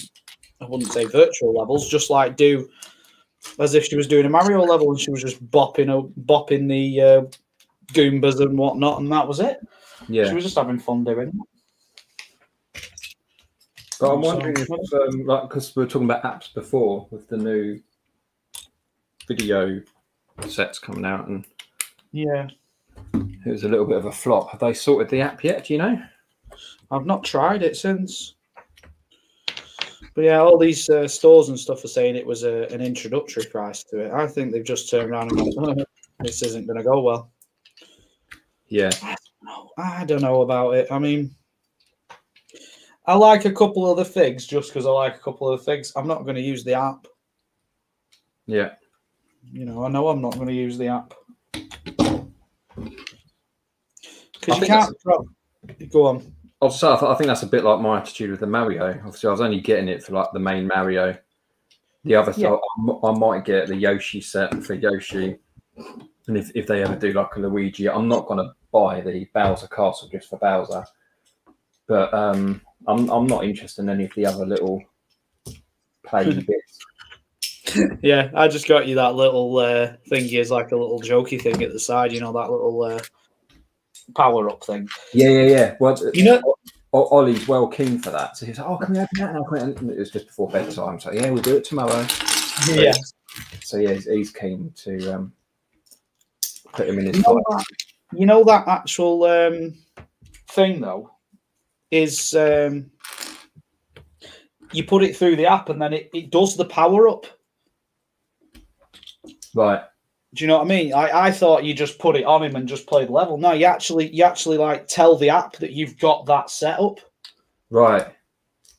I wouldn't say virtual levels, just like do as if she was doing a Mario level and she was just bopping, o- bopping the uh, Goombas and whatnot, and that was it. Yeah. She was just having fun doing it. I'm wondering if, um, like, because we were talking about apps before with the new video sets coming out, and Yeah. it was a little bit of a flop. Have they sorted the app yet? Do you know? I've not tried it since. But yeah, all these uh, stores and stuff are saying it was a, an introductory price to it. I think they've just turned around and gone, this isn't going to go well. Yeah. I don't know about it. I mean, I like a couple of the figs just because I like a couple of the figs. I'm not going to use the app. Yeah. You know, I know I'm not going to use the app. Because you can't. pro- Go on. Also, I, th- I think that's a bit like my attitude with the Mario. Obviously, I was only getting it for like the main Mario. The other Yeah. stuff, I m- I might get the Yoshi set for Yoshi. And if, if they ever do like a Luigi, I'm not going to buy the Bowser Castle just for Bowser. But um, I'm, I'm not interested in any of the other little play bits. Yeah, I just got you that little uh, thingy as like a little jokey thing at the side. You know that little uh, power up thing. Yeah, yeah, yeah. Well, You know, O- Ollie's well keen for that. So he's like, "Oh, can we open that now?" Can we-" And it was just before bedtime. So yeah, we'll do it tomorrow. yeah. So yeah, he's, he's keen to um, put him in his. You know that, you know that actual um, thing though is um, you put it through the app and then it, it does the power up. Right. Do you know what I mean? I, I thought you just put it on him and just play the level. No, you actually you actually like tell the app that you've got that set up. Right.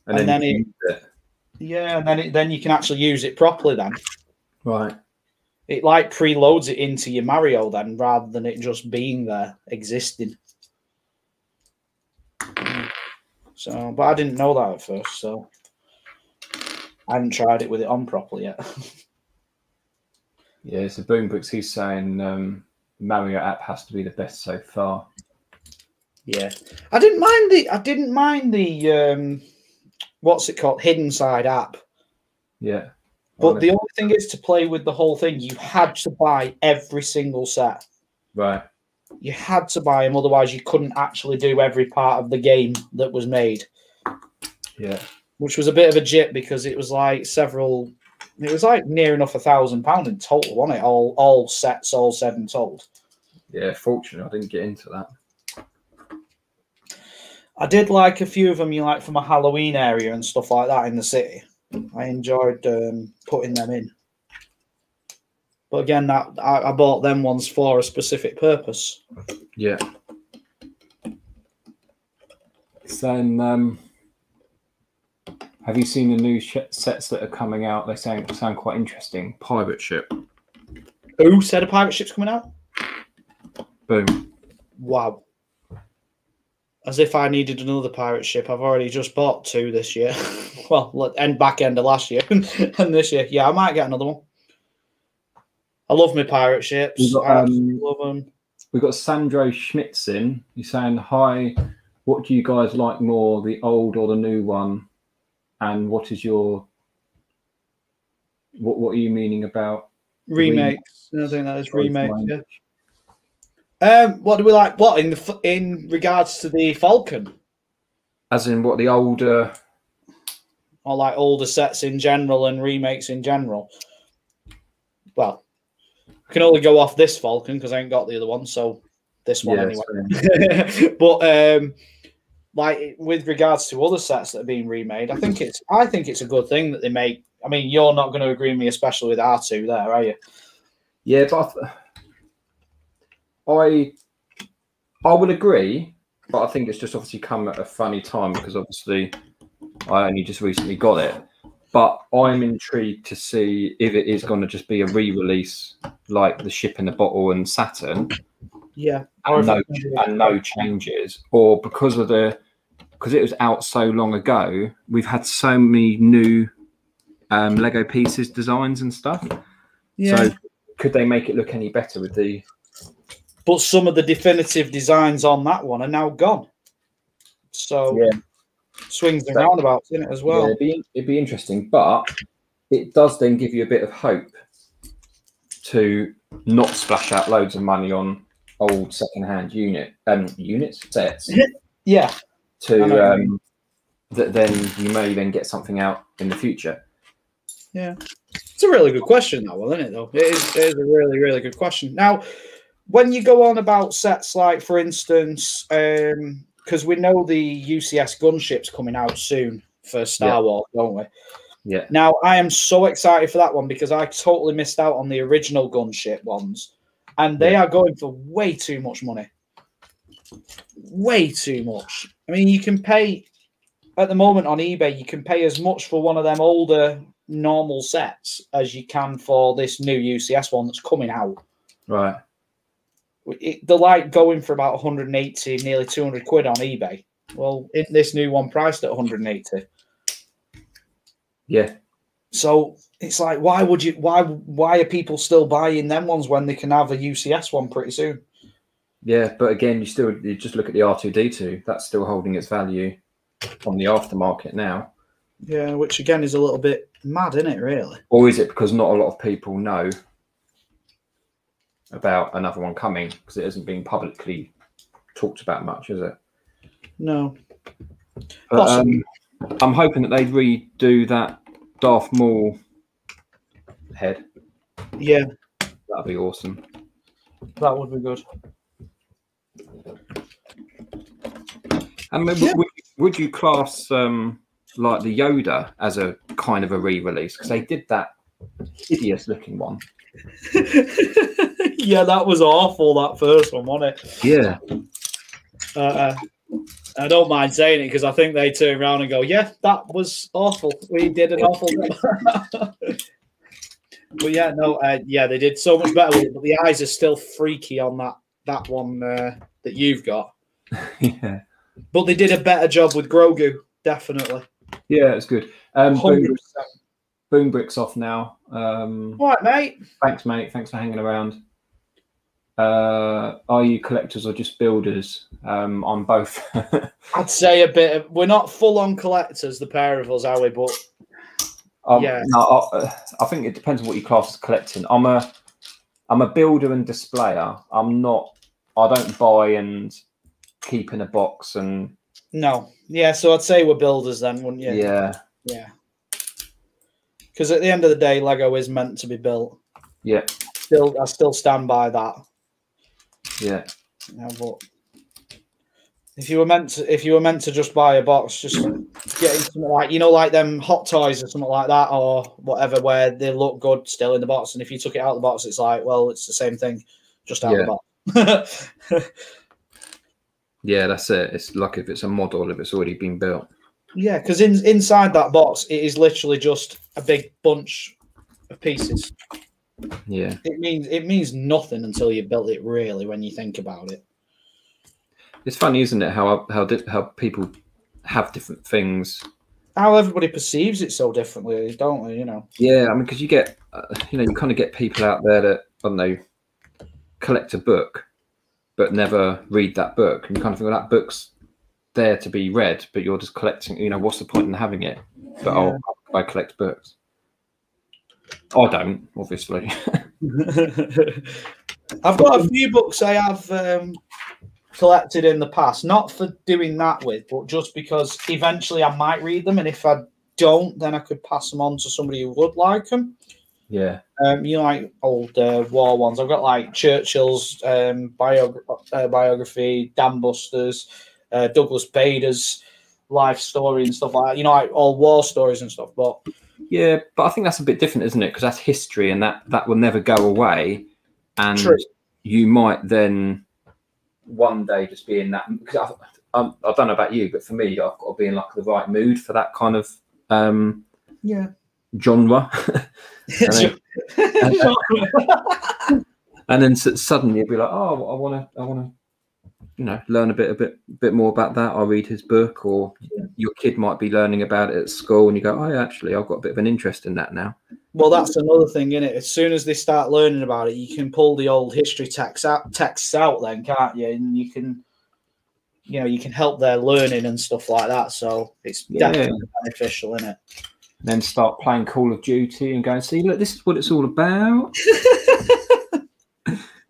And, And then, then it- it. Yeah, and then it, then you can actually use it properly. Then Right. it like preloads it into your Mario then, rather than it just being there existing. So, but I didn't know that at first, so I haven't tried it with it on properly yet. Yeah, so Boombricks, he's saying um, Mario app has to be the best so far. Yeah, I didn't mind the I didn't mind the um, what's it called hidden side app, Yeah. but the only thing is to play with the whole thing. You had to buy every single set. right. You had to buy them, otherwise you couldn't actually do every part of the game that was made. Yeah. which was a bit of a jip because it was like several it was like near enough a thousand pound in total wasn't it all all sets all said and told Yeah. Fortunately, I didn't get into that. i did like a few of them you like from a halloween area and stuff like that in the city i enjoyed um, putting them in but again that I, I bought them ones for a specific purpose Yeah. Then, um, have you seen the new sh- sets that are coming out? They sound sound quite interesting. Pirate ship. who said a pirate ship's coming out Boom. wow as if I needed another pirate ship. I've already just bought two this year. well, look, end back end of last year and this year. Yeah, I might get another one. I love my pirate ships. We've got, um, love them. We've got Sandro Schmitzin. He's saying, "Hi, what do you guys like more, the old or the new one? And what is your what? What are you meaning about Remakes. I think that is remakes. Yeah. Um, what do we like? What in the in regards to the Falcon as in what the older? or like older sets in general and remakes in general? Well, I can only go off this Falcon because I ain't got the other one. So this one Yeah, anyway. but um, like with regards to other sets that are being remade, I think it's I think it's a good thing that they make. I mean, you're not going to agree with me, especially with R two there, are you? Yeah, but I I would agree, but I think it's just obviously come at a funny time because obviously I only just recently got it. But I'm intrigued to see if it is going to just be a re-release like the ship in the bottle and Saturn, Yeah. Or and if no, it's gonna be- and no changes, or because of the because it was out so long ago, we've had so many new um, Lego pieces, designs, and stuff. yeah. So could they make it look any better with the but some of the definitive designs on that one are now gone. So Yeah. Swings and So- roundabouts in it as Yeah, well. it'd be it'd be interesting, but it does then give you a bit of hope to not splash out loads of money on old second-hand unit um units sets Yeah. To um that then you may then get something out in the future. Yeah. It's a really good question, though, one, isn't it, though? It is, it is a really, really good question. Now, when you go on about sets like, for instance, because we know the UCS gunship's coming out soon for Star Yeah. Wars, don't we? Yeah. Now, I am so excited for that one because I totally missed out on the original gunship ones, and they are going for way too much money. Way too much. I mean, you can pay at the moment on eBay, you can pay as much for one of them older normal sets as you can for this new UCS one that's coming out. Right. It, they're like going for about 180, nearly 200 quid on eBay. Well, isn't this new one priced at 180? Yeah. So it's like, why would you? Why? Why are people still buying them ones when they can have a UCS one pretty soon? Yeah, but again, you still you just look at the R two D two. That's still holding its value on the aftermarket now. Yeah, which again is a little bit mad, isn't it? Really? Or is it because not a lot of people know about another one coming because it hasn't been publicly talked about much, is it? No. But, um, I'm hoping that they redo that Darth Maul head. Yeah, That'd be awesome. that would be good. And would, Yeah. would, would you class um, like the Yoda as a kind of a re-release? Because they did that hideous looking one. yeah, that was awful. That first one, wasn't it? Yeah, Uh, uh, I don't mind saying it because I think they turn around and go, "Yeah, that was awful. We did an awful." job." but yeah, no, uh, yeah, they did so much better with it. But the eyes are still freaky on that that one uh, that you've got. yeah, But they did a better job with Grogu, definitely. yeah. It's good. Um, Hundred boom, percent. boom bricks off now. Um, All right, mate. thanks, mate. Thanks for hanging around. Uh, are you collectors or just builders? Um, I'm both. I'd say a bit. Of, we're not full on collectors, the pair of us, are we? But Um, Yeah. No, I, I think it depends on what you class as collecting. I'm a, I'm a builder and displayer. I'm not. I don't buy and keep in a box and no, yeah. So I'd say we're builders then, wouldn't you? yeah, Yeah. Because at the end of the day, Lego is meant to be built. yeah, Still, I still stand by that. Yeah, but if you were meant to, if you were meant to just buy a box, just getting something like you know, like them hot toys or something like that, or whatever, where they look good still in the box, and if you took it out of the box, it's like, well, it's the same thing, just out of the box. yeah. That's it. It's like if it's a model, if it's already been built. yeah, because in, inside that box, it is literally just a big bunch of pieces. Yeah, It means it means nothing until you built it. Really, when you think about it. it's funny, isn't it? How how how people have different things. How everybody perceives it so differently, don't they? You know. Yeah, I mean, because you get, uh, you know, you kind of get people out there that I don't know, collect a book, but never read that book, and you kind of think, well, that book's there to be read, but you're just collecting. You know, what's the point in having it? But oh, I collect books. I don't, obviously. I've got a few books I have um, collected in the past, not for doing that with, but just because eventually I might read them, and if I don't, then I could pass them on to somebody who would like them. yeah, Um, you know, like old uh, war ones. I've got like Churchill's um, bio- uh, biography, Dam Buster's, uh, Douglas Bader's life story and stuff like that. You know, like all war stories and stuff. But yeah, but I think that's a bit different, isn't it? Because that's history, and that that will never go away, and True. you might then one day just be in that. Because I, I, I don't know about you, but for me, I've got to be in like the right mood for that kind of um, yeah, genre. And and then s- suddenly you'd be like, oh, I want to, I want to, you know, learn a bit, a bit, bit more about that. I'll read his book, or your kid might be learning about it at school, and you go, oh, yeah, actually, I've got a bit of an interest in that now. well, that's another thing, is it? As soon as they start learning about it, you can pull the old history texts out, texts out, then can't you? And you can, you know, you can help their learning and stuff like that. So it's Yeah. definitely beneficial, isn't it? Then start playing Call of Duty and going, see, look, this is what it's all about.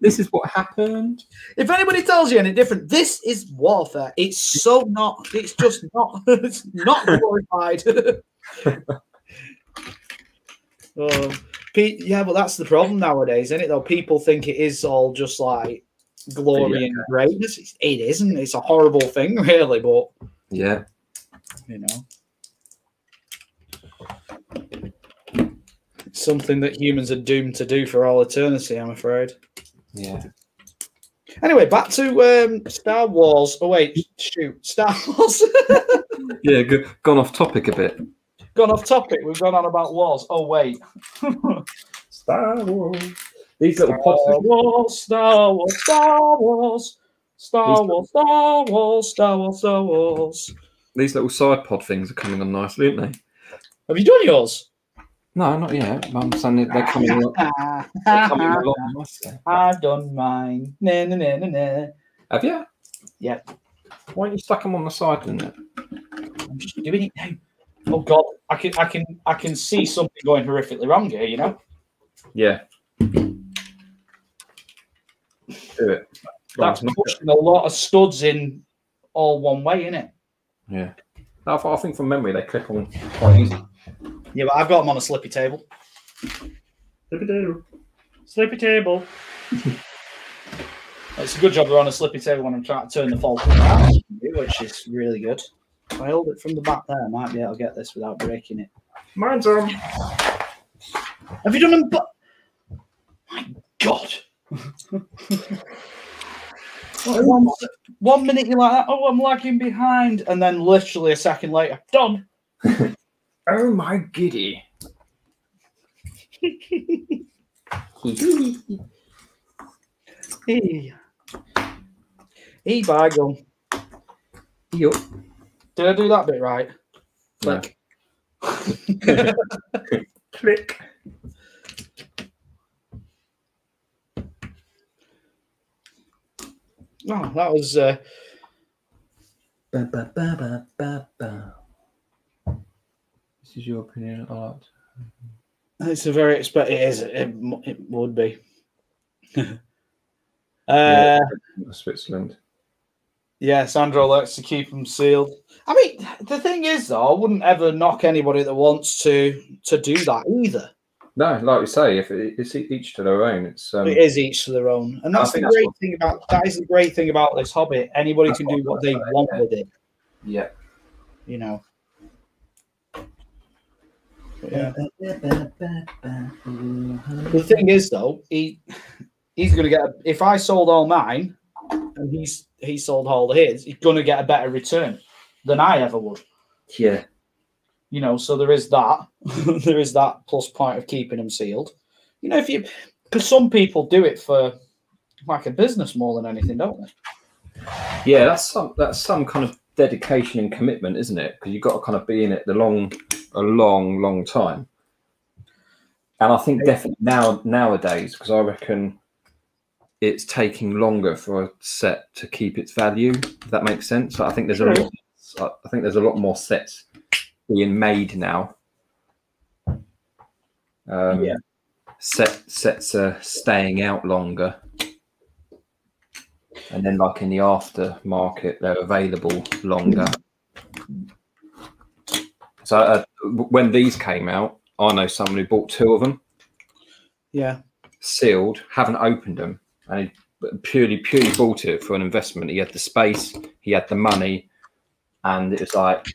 this is what happened. If anybody tells you any different, this is warfare. It's so not. It's just not. It's not glorified. Oh. Pete, yeah, but that's the problem nowadays, isn't it? Though people think it is all just like glory Yeah. and greatness. It's, it isn't. It's a horrible thing, really. But Yeah, you know, something that humans are doomed to do for all eternity. I'm afraid. Yeah. Anyway, back to um, Star Wars. Oh wait, shoot, Star Wars. Yeah, go, gone off topic a bit. gone off topic. We've gone on about wars. Oh wait, Star Wars. These little Star pods. Wars, Star Wars, Star Wars, Star Wars, Star Wars, Star Wars, Star Wars. These little side pod things are coming on nicely, aren't they? Have you done yours? No, not yet. I'm saying they're coming along. they're coming along nicely. I've done mine. Na, na, na, na, na. Have you? Yeah. Why don't you stuck them on the side then? I'm just doing it now. Oh God, I can, I can, I can see something going horrifically wrong here. You know. Yeah. Do it. that's pushing a lot of studs in all one way, isn't it? Yeah. I, I think from memory they clip on quite easy. Yeah, but I've got them on a slippy table. Slippy table. Slippy table. it's a good job they're on a slippy table when I'm trying to turn the around, which is really good. If I hold it from the back there, I might be able to get this without breaking it. Mine's on. Have you done them? But my God. one, one minute you're like, oh, I'm lagging behind, and then literally a second later, done. Oh my giddy. Hey, hey, bygone. Yup. Did I do that bit right? No. Click. Click. Oh, that was. Uh, Ba, ba, ba, ba, ba, ba. This is your opinion on art. it's a very expect. It is. It, it would be. uh, Yeah. Switzerland. Yeah, Sandro likes to keep them sealed. I mean, the thing is, though, I wouldn't ever knock anybody that wants to to do that either. No, like we say, if it, it's each to their own. It's um, it is each to their own, and that's the think that's great thing about that is the great thing about this hobby. Anybody can do I'm what they say, want yeah. with it, yeah. you know. Yeah. The thing is, though, he he's going to get. A, if I sold all mine, and he's he sold all his, he's going to get a better return than I ever would. Yeah. you know so there is that there is that plus point of keeping them sealed you know if you because some people do it for like a business more than anything don't they Yeah, that's some that's some kind of dedication and commitment, isn't it? Because you've got to kind of be in it the long, a long, long time. And I think definitely now nowadays, because I reckon it's taking longer for a set to keep its value. If that makes sense. So I think there's a lot. I think there's a lot more sets being made now. Um, Yeah. Set sets are staying out longer and then like in the aftermarket they're available longer so uh, when these came out i know someone who bought two of them. Yeah. Sealed haven't opened them. And he purely purely bought it for an investment. He had the space he had the money and it was like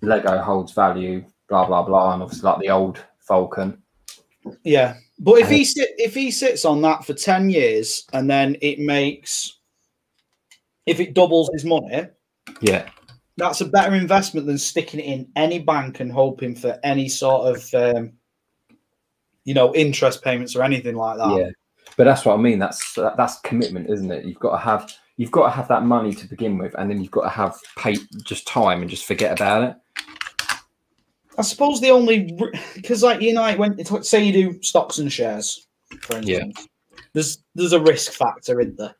lego holds value blah blah blah and obviously like the old falcon. Yeah. But if he sit if he sits on that for 10 years and then it makes if it doubles his money yeah that's a better investment than sticking it in any bank and hoping for any sort of um, you know interest payments or anything like that yeah but that's what i mean that's that's commitment isn't it you've got to have you've got to have that money to begin with and then you've got to have pay just time and just forget about it I suppose the only because like you know when say you do stocks and shares, for Yeah. there's there's a risk factor in there.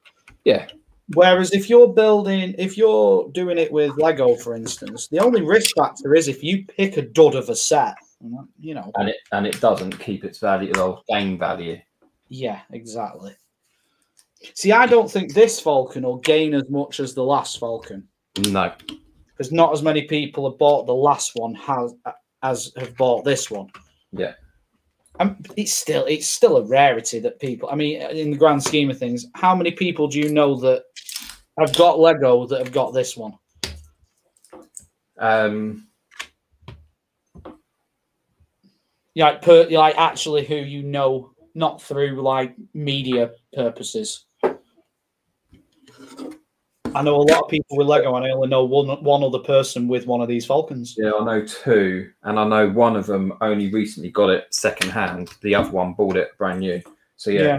Yeah. Whereas if you're building, if you're doing it with Lego, for instance, the only risk factor is if you pick a dud of a set, you know. and it and it doesn't keep its value or gain value Yeah, exactly. See, I don't think this Falcon will gain as much as the last Falcon no because not as many people have bought the last one has as have bought this one. Yeah. Um, it's still it's still a rarity that people. I mean, in the grand scheme of things, how many people do you know that have got Lego that have got this one? um Yeah, like per like actually who you know, not through like media purposes. I know a lot of people with Lego, and I only know one one other person with one of these Falcons. yeah i know two and i know one of them only recently got it second hand the other one bought it brand new so yeah, Yeah.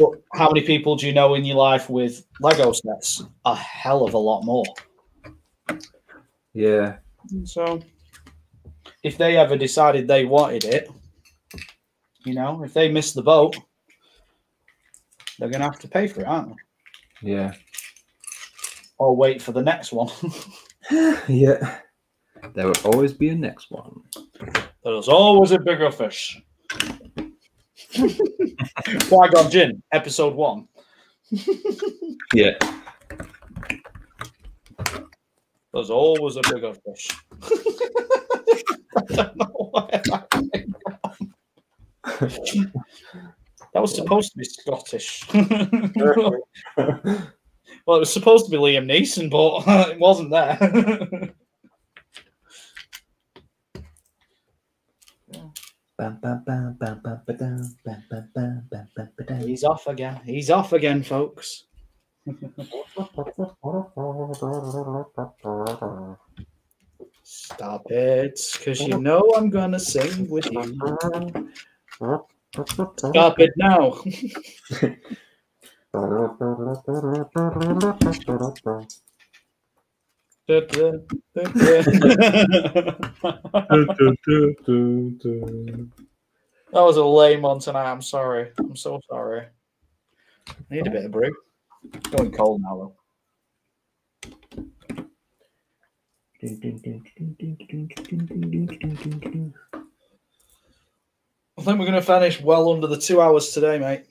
But how many people do you know in your life with Lego sets? A hell of a lot more. yeah So, if they ever decided they wanted it, you know, if they miss the boat, they're going to have to pay for it, aren't they? yeah Or wait for the next one. yeah there will always be a next one There's always a bigger fish. Qui-Gon Jinn, episode one. Yeah. There's always a bigger fish. I don't know where that came from. That was supposed to be Scottish. well, it was supposed to be Liam Neeson, but it wasn't there. He's off again. He's off again, folks. Stop it, because you know I'm gonna sing with you. Stop it now. that was a lame one tonight. I'm sorry. I'm so sorry. I need a bit of brew. It's going cold now, though. I think we're going to finish well under the two hours today, mate.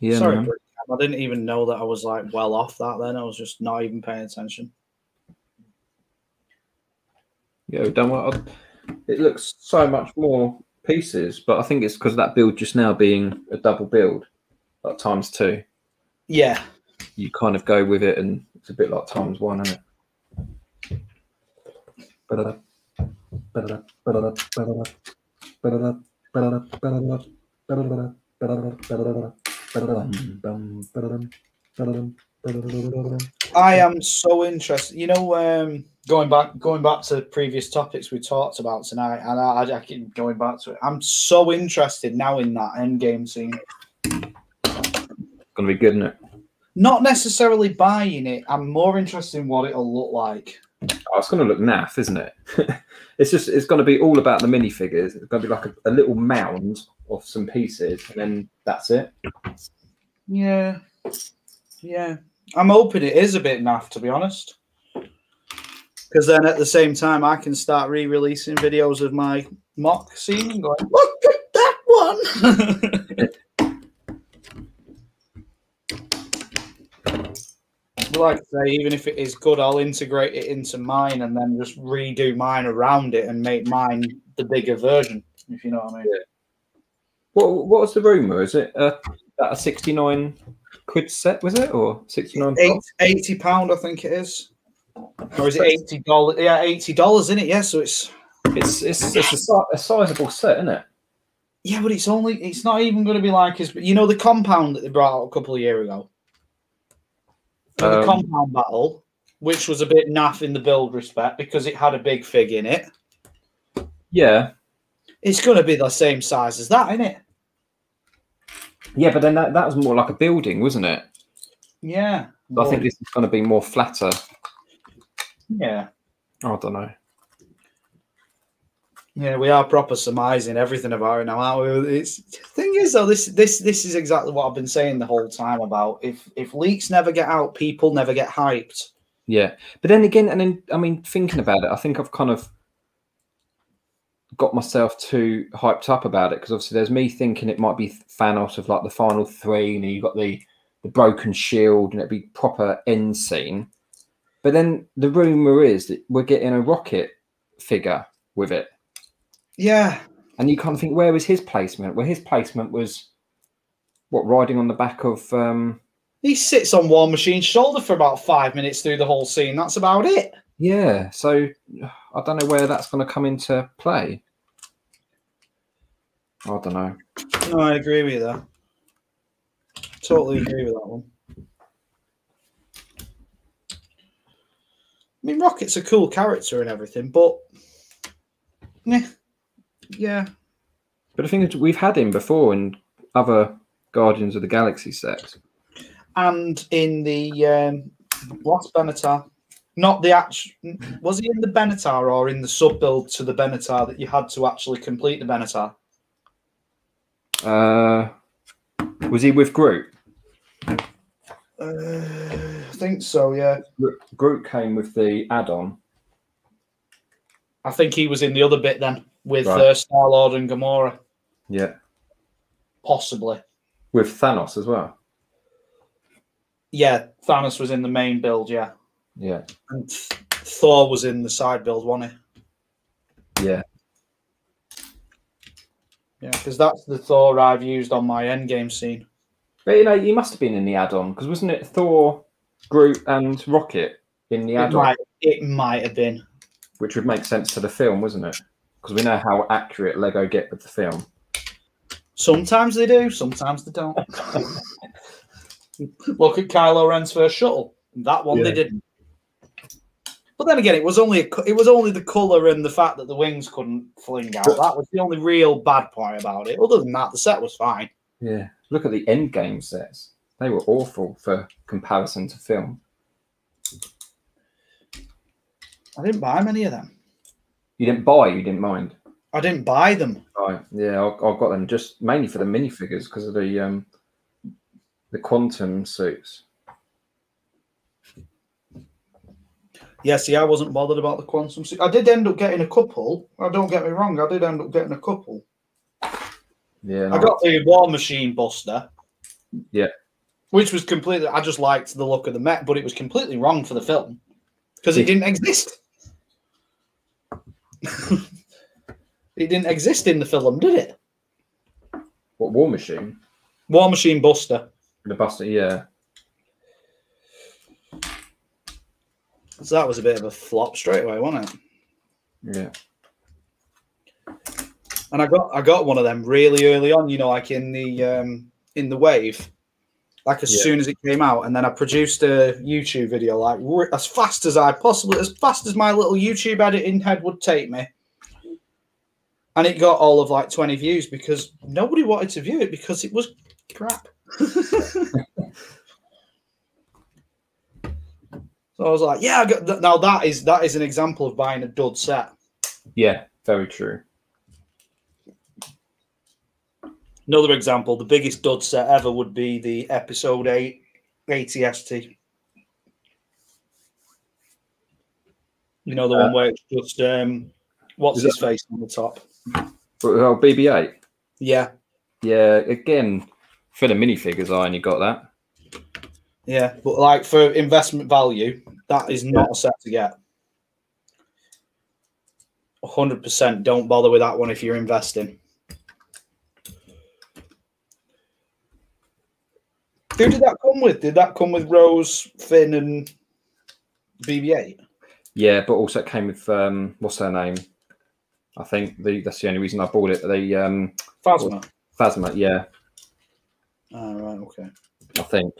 Yeah, Sorry, man. I didn't even know that I was like well off that. Then I was just not even paying attention. Yeah, we've done well. It looks so much more pieces, but I think it's because that build just now being a double build, like times two. Yeah, You kind of go with it, and it's a bit like times one, isn't it? Ba-da-da, ba-da-da, ba-da-da, ba-da-da, ba-da-da, ba-da-da, ba-da-da, ba-da-da, ba-da-da, ba-da-da, ba-da-da, ba-da-dum, ba-da-dum, ba-da-da-da-da-da. I am so interested. You know, um, going back going back to previous topics we talked about tonight, and I, I keep going back to it. I'm so interested now in that end game scene. Gonna be good, isn't it? Not necessarily buying it. I'm more interested in what it'll look like. Oh, it's going to look naff, isn't it? it's just it's going to be all about the minifigures. It's going to be like a, a little mound of some pieces, and then that's it. Yeah, yeah. I'm hoping it is a bit naff, to be honest. Because then at the same time, I can start re-releasing videos of my mock scene and going, "Look at that one." like I say, even if it is good, I'll integrate it into mine and then just redo mine around it and make mine the bigger version. If you know what I mean. What what was the rumor? Is it uh, that a sixty nine quid set? Was it or sixty nine? Eight, 80 pound, I think it is. Or is it eighty dollars? Yeah, eighty dollars in it. Yeah, so it's It's it's it's a, si- a sizable set, isn't it? yeah, but it's only it's not even going to be like as you know the compound that they brought out a couple of years ago. For the Um, compound battle, which was a bit naff in the build respect because it had a big fig in it. Yeah, It's going to be the same size as that, isn't it? Yeah, but then that, that was more like a building, wasn't it? Yeah. I think this is going to be more flatter. Yeah. I don't know. Yeah, we are proper surmising everything about it now, aren't we? It's thing is though, this this this is exactly what I've been saying the whole time about if if leaks never get out, people never get hyped. Yeah, but then again, and then I mean, thinking about it, I think I've kind of got myself too hyped up about it because obviously there's me thinking it might be Thanos of like the final three, and you've got the the broken shield, and it'd be proper end scene. But then the rumor is that we're getting a rocket figure with it, Yeah. and you kind of think, where was his placement? Where his placement was, what riding on the back of um He sits on War Machine's shoulder for about five minutes through the whole scene. That's about it. Yeah, so I don't know where that's going to come into play. I don't know. No, I agree with you there. Totally agree with that one. I mean, Rocket's a cool character and everything, but yeah, yeah, But the thing is, we've had him before in other Guardians of the Galaxy sets. and in the um, last Benatar, not the actual. Was he in the Benatar or in the sub build to the Benatar that you had to actually complete the Benatar? Uh, was he with Groot? Uh, I think so. Yeah, Gro- Groot came with the add-on. I think he was in the other bit then with Right. uh, Star Lord and Gamora, Yeah, possibly. with Thanos as well. Yeah, Thanos was in the main build, yeah, Yeah, and Thor was in the side build, wasn't he? yeah. Yeah, because that's the Thor I've used on my endgame scene. But you know, he must have been in the add-on because wasn't it Thor, Groot, and Rocket in the add-on, might, it might have been. which would make sense to the film, wasn't it? Because we know how accurate Lego get with the film. Sometimes they do, sometimes they don't. Look at Kylo Ren's first shuttle. That one they didn't. But then again, it was only a, it was only the color and the fact that the wings couldn't fling out. That was the only real bad point about it. Other than that, the set was fine. Yeah. Look at the end game sets. They were awful for comparison to film. I didn't buy many of them. You didn't buy, you didn't mind. I didn't buy them. Right. Yeah, I, I got them just mainly for the minifigures because of the um the quantum suits. Yeah, see, I wasn't bothered about the quantum. I did end up getting a couple. I don't get me wrong. I did end up getting a couple. Yeah. I got the War Machine Buster. Yeah. Which was completely. I just liked the look of the mech, but it was completely wrong for the film because it didn't exist. it didn't exist in the film, did it? what War Machine? War Machine Buster. The Buster, yeah. So that was a bit of a flop straight away, wasn't it? Yeah. And I got I got one of them really early on, you know, like in the um in the wave, like as Yeah. soon as it came out, and then I produced a YouTube video like as fast as I possibly as fast as my little YouTube editing head would take me. And it got all of like 20 views because nobody wanted to view it because it was crap. so I was like, yeah, I got th- now that is that is an example of buying a dud set. Yeah, very true. Another example, the biggest dud set ever would be the episode 8 ATST. You know, the Uh, one where it's just, um, what's is his face on the top? But oh, BB-8. Yeah, Yeah, again, for the minifigures, I only got that. Yeah. But like for investment value, that is not a set to get. 100% don't bother with that one if you're investing. Who did that come with? Did that come with Rose, Finn, and BB-8? Yeah, but also it came with um, what's her name? I think the that's the only reason I bought it. The um, Phasma. Phasma. Yeah, Ah, right, okay. I think.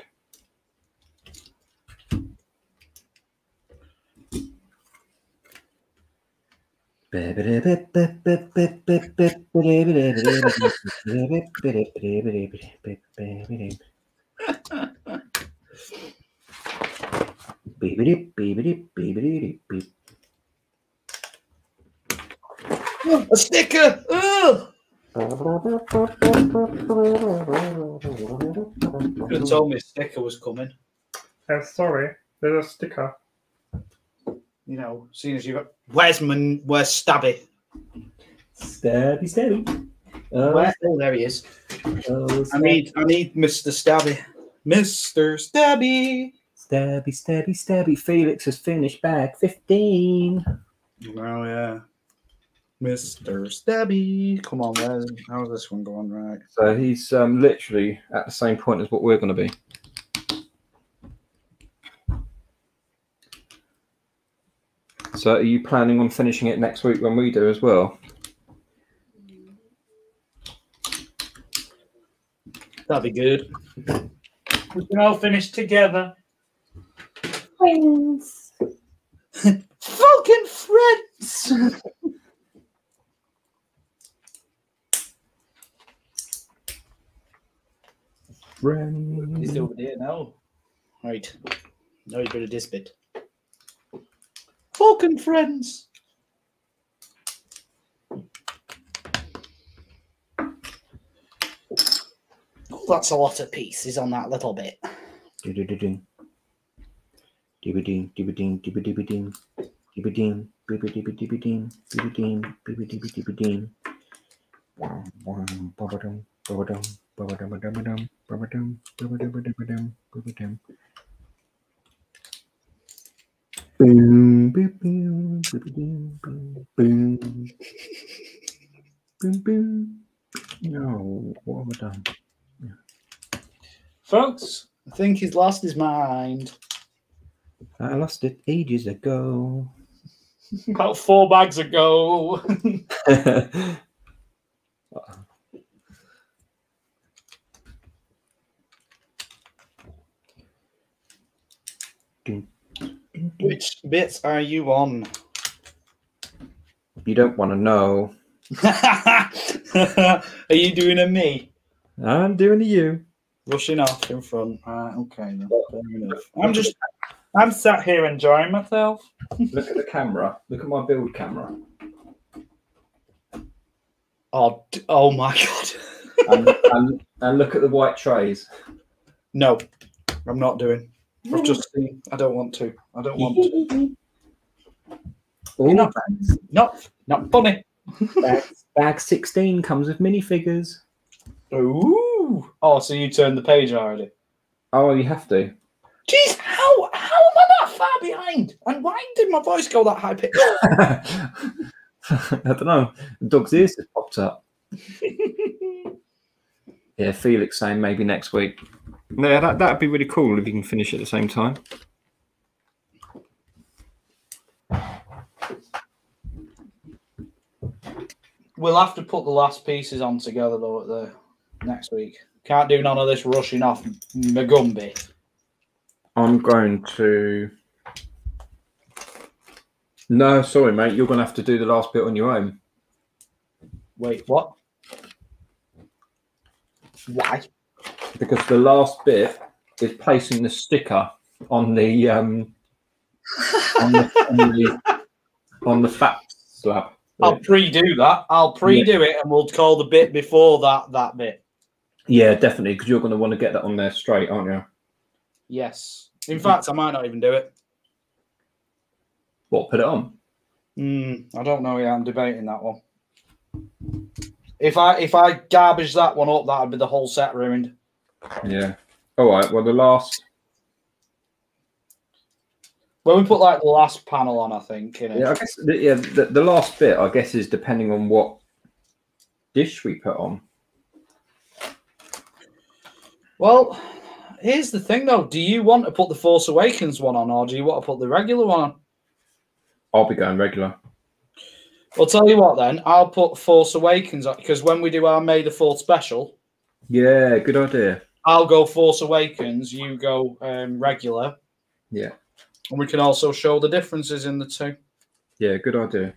A sticker! Ugh! Could have told me a sticker was coming. Oh, sorry. There's a sticker. You know, seeing as you've got. Where's my. Where's Stabby? Stabby, stabby. Oh, Where? Oh, there he is. oh, I need. I need Mr. Stabby. Mr. Stabby. stabby, stabby, stabby. Felix has finished bag 15. Oh, yeah. Mr. Stabby. Come on, where's. How's this one going? Right. So he's um, literally at the same point as what we're going to be. So are you planning on finishing it next week when we do as well? That'd be good. We can all finish together. Friends. Fucking friends! Friends. He's over there now. Right. Now you better this bit. Falcon friends. Oh, that's a lot of pieces on that little bit. No, what have I done? Folks, I think he's lost his mind. I lost it ages ago. about four bags ago. Which bits are you on? you don't want to know. are you doing a me? I'm doing a you. Rushing off in front. Right, okay then. Fair enough. I'm just, I'm sat here enjoying myself. Look at the camera. Look at my build camera. Oh, oh my god. And, and, and look at the white trays. No, I'm not doing. I've just seen. I don't want to. I don't want to. All not- Not, not funny. bag, bag 16 comes with minifigures. Ooh. Oh, so you turned the page already? Oh, you have to. Jeez, how how am I that far behind? And why did my voice go that high pitch? I don't know. The dog's ears just popped up. Yeah, Felix saying maybe next week. No, that that'd be really cool if you can finish at the same time. We'll have to put the last pieces on together though at the next week. Can't do none of this rushing off Magumbi. I'm going to. No, sorry, mate. You're going to have to do the last bit on your own. Wait, what? Why? Because the last bit is placing the sticker on the um on the on the, on the fat slab. I'll pre-do that. I'll pre-do it, and we'll call the bit before that that bit. Yeah, definitely, because you're going to want to get that on there straight, aren't you? Yes. In fact, I might not even do it. What? Put it on. Hmm, I don't know. Yeah, I'm debating that one. If I if I garbage that one up, that'd be the whole set ruined. Yeah. All right. Well, the last. When we put like the last panel on, I think. Yeah, I guess. The, yeah, the, the last bit, I guess, is depending on what dish we put on. Well, here's the thing though. Do you want to put the Force Awakens one on, or do you want to put the regular one on? I'll be going regular. I'll tell you what then. I'll put Force Awakens on because when we do our May the Fourth special, Yeah, good idea. I'll go Force Awakens. You go um, regular. Yeah. And we can also show the differences in the two. Yeah, good idea.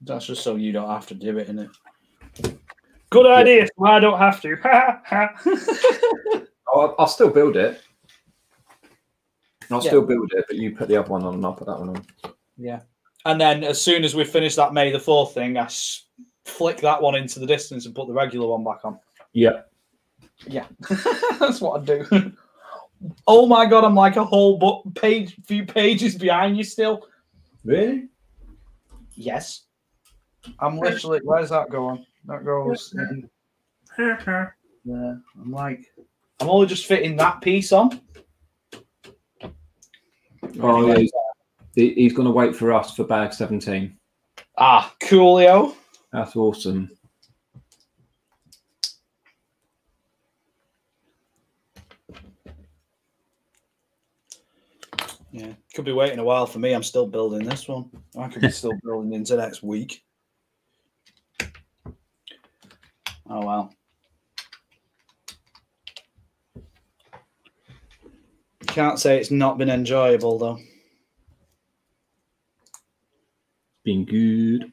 That's just so you don't have to do it, innit? Good idea. So I don't have to. I'll, I'll still build it. I'll Yeah. still build it, but you put the other one on, and I'll put that one on. Yeah. And then as soon as we finish that May the 4th thing, I s- flick that one into the distance and put the regular one back on. Yeah. Yeah. That's what I do. oh my god, I'm like a whole book page few pages behind you still. Really? Yes. I'm literally where's that going? That goes in there. I'm like I'm only just fitting that piece on. Oh, yeah. He's, he's going to wait for us for bag 17. Ah, coolio. That's awesome. Yeah, could be waiting a while for me. I'm still building this one. I could be still building into next week. Oh well. Can't say it's not been enjoyable though. It's been good.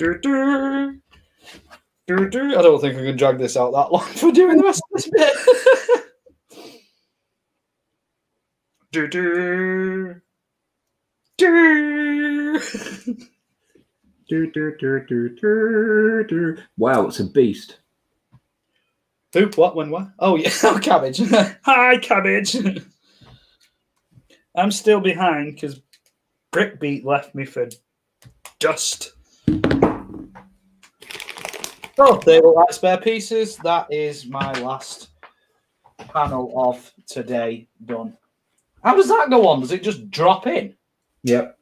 Do-do. Do-do. I don't think I can drag this out that long for doing the rest of this bit. do do do. do, do, do, do, do, do. Wow, it's a beast. Who, what, when, what? Oh, yeah, oh, cabbage. Hi, cabbage. I'm still behind because Brick Beat left me for dust oh, they look like spare pieces. That is my last panel of today done. How does that go on? Does it just drop in? Yep.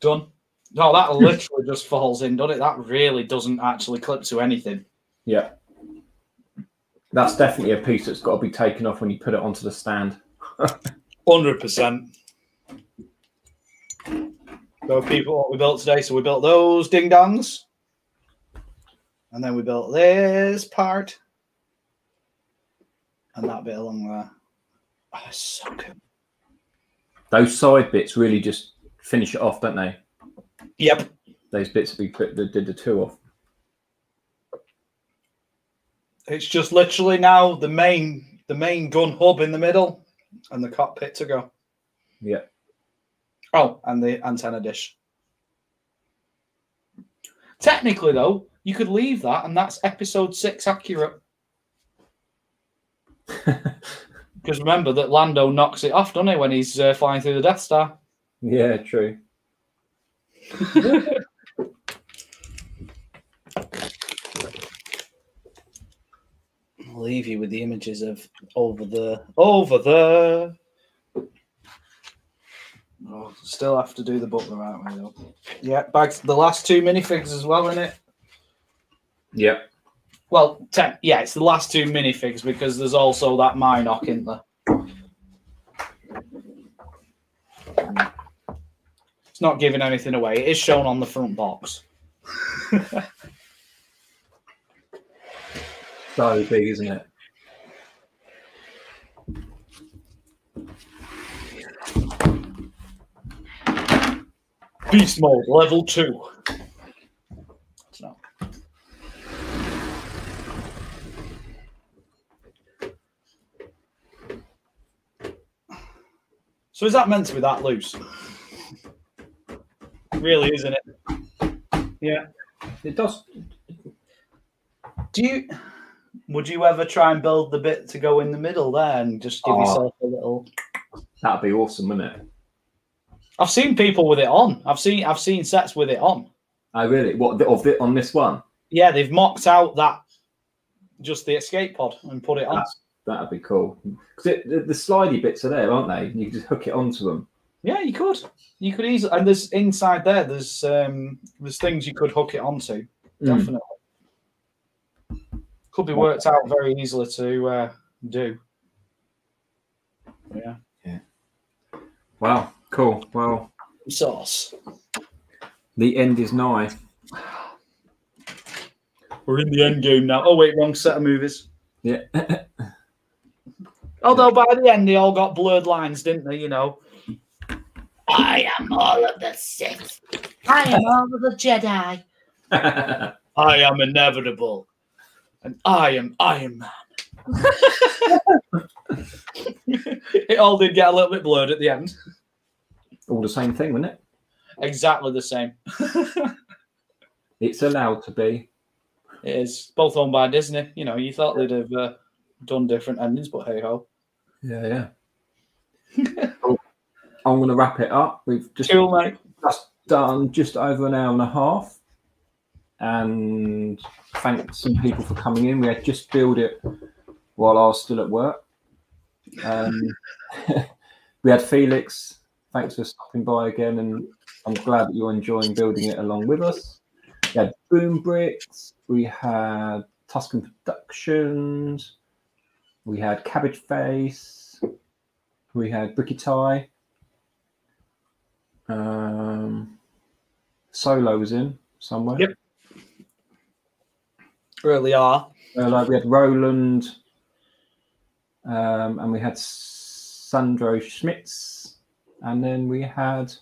Done. No, that literally just falls in, doesn't it? That really doesn't actually clip to anything. Yeah. That's definitely a piece that's got to be taken off when you put it onto the stand. Hundred percent. So people, what we built today. So we built those ding dongs, and then we built this part, and that bit along there. Oh, so good. Those side bits really just finish it off, don't they? Yep. Those bits that we put that did the two off. It's just literally now the main the main gun hub in the middle, and the cockpit to go. Yeah. Oh, and the antenna dish. Technically, though, you could leave that, and that's episode six accurate. Because remember that Lando knocks it off, doesn't he, when he's uh, flying through the Death Star? yeah, true. I'll leave you with the images of over the over the. Oh, still have to do the butler, aren't we? Though? Yeah, bags. The last two minifigs as well, in it. Yep. Well, ten, yeah, it's the last two minifigs because there's also that Mynock in there. It's not giving anything away. It is shown on the front box. So big, isn't it? Beast mode level two. Not. So is that meant to be that loose? really, isn't it? Yeah. It does. Do you? Would you ever try and build the bit to go in the middle there and just give Oh. yourself a little? That'd be awesome, wouldn't it? I've seen people with it on. I've seen I've seen sets with it on. I really. What of it on this one? Yeah, they've mocked out that just the escape pod and put it on. That'd be cool. Because the, the slidey bits are there, aren't they? You can just hook it onto them. Yeah, you could. You could easily and there's inside there, there's um there's things you could hook it onto. Mm. Definitely. Could be worked out very easily to uh, do. Yeah. Yeah. Wow. Cool. Well, Sauce. the end is nigh. We're in the end game now. Oh wait, wrong set of movies. Yeah. Although by the end they all got blurred lines, didn't they? You know. I am all of the Sith. I am all of the Jedi. I am inevitable. And I am Iron Man. it all did get a little bit blurred at the end. All the same thing, wouldn't it? Exactly the same. It's allowed to be. It is both owned by Disney. You know, you thought they'd have uh, done different endings, but hey ho. Yeah, yeah. Cool. I'm going to wrap it up. We've just Cool, mate. just done just over an hour and a half. And thank some people for coming in. We had just built it while I was still at work. Um, we had Felix. Thanks for stopping by again, and I'm glad that you're enjoying building it along with us. We had Boom Bricks. We had Tuscan Productions. We had Cabbage Face. We had Bricky Tie. Um, Solo was in somewhere. Yep. Really are. Uh, like we had Roland, um, and we had Sandro Schmitz, and then we had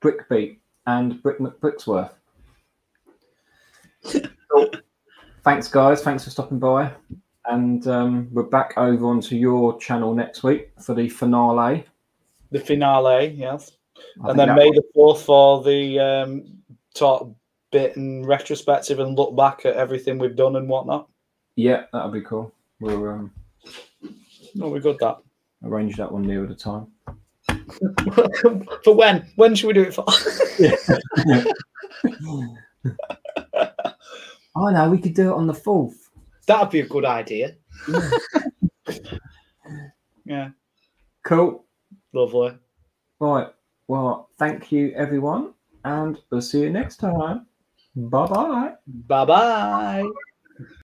Brick Beat and Brick McBricksworth. Thanks, guys. Thanks for stopping by. And um, we're back over onto your channel next week for the finale. The finale, yes. I and then May the fourth for the um, talk bit and retrospective and look back at everything we've done and whatnot. Yeah, that'll be cool. We'll um, Oh, we got that. arrange that one near at a time. for when? When should we do it for? Oh no, we could do it on the fourth. That'd be a good idea. yeah, Cool. lovely. Right. Well, thank you, everyone, and we'll see you next time. Bye bye. Bye bye.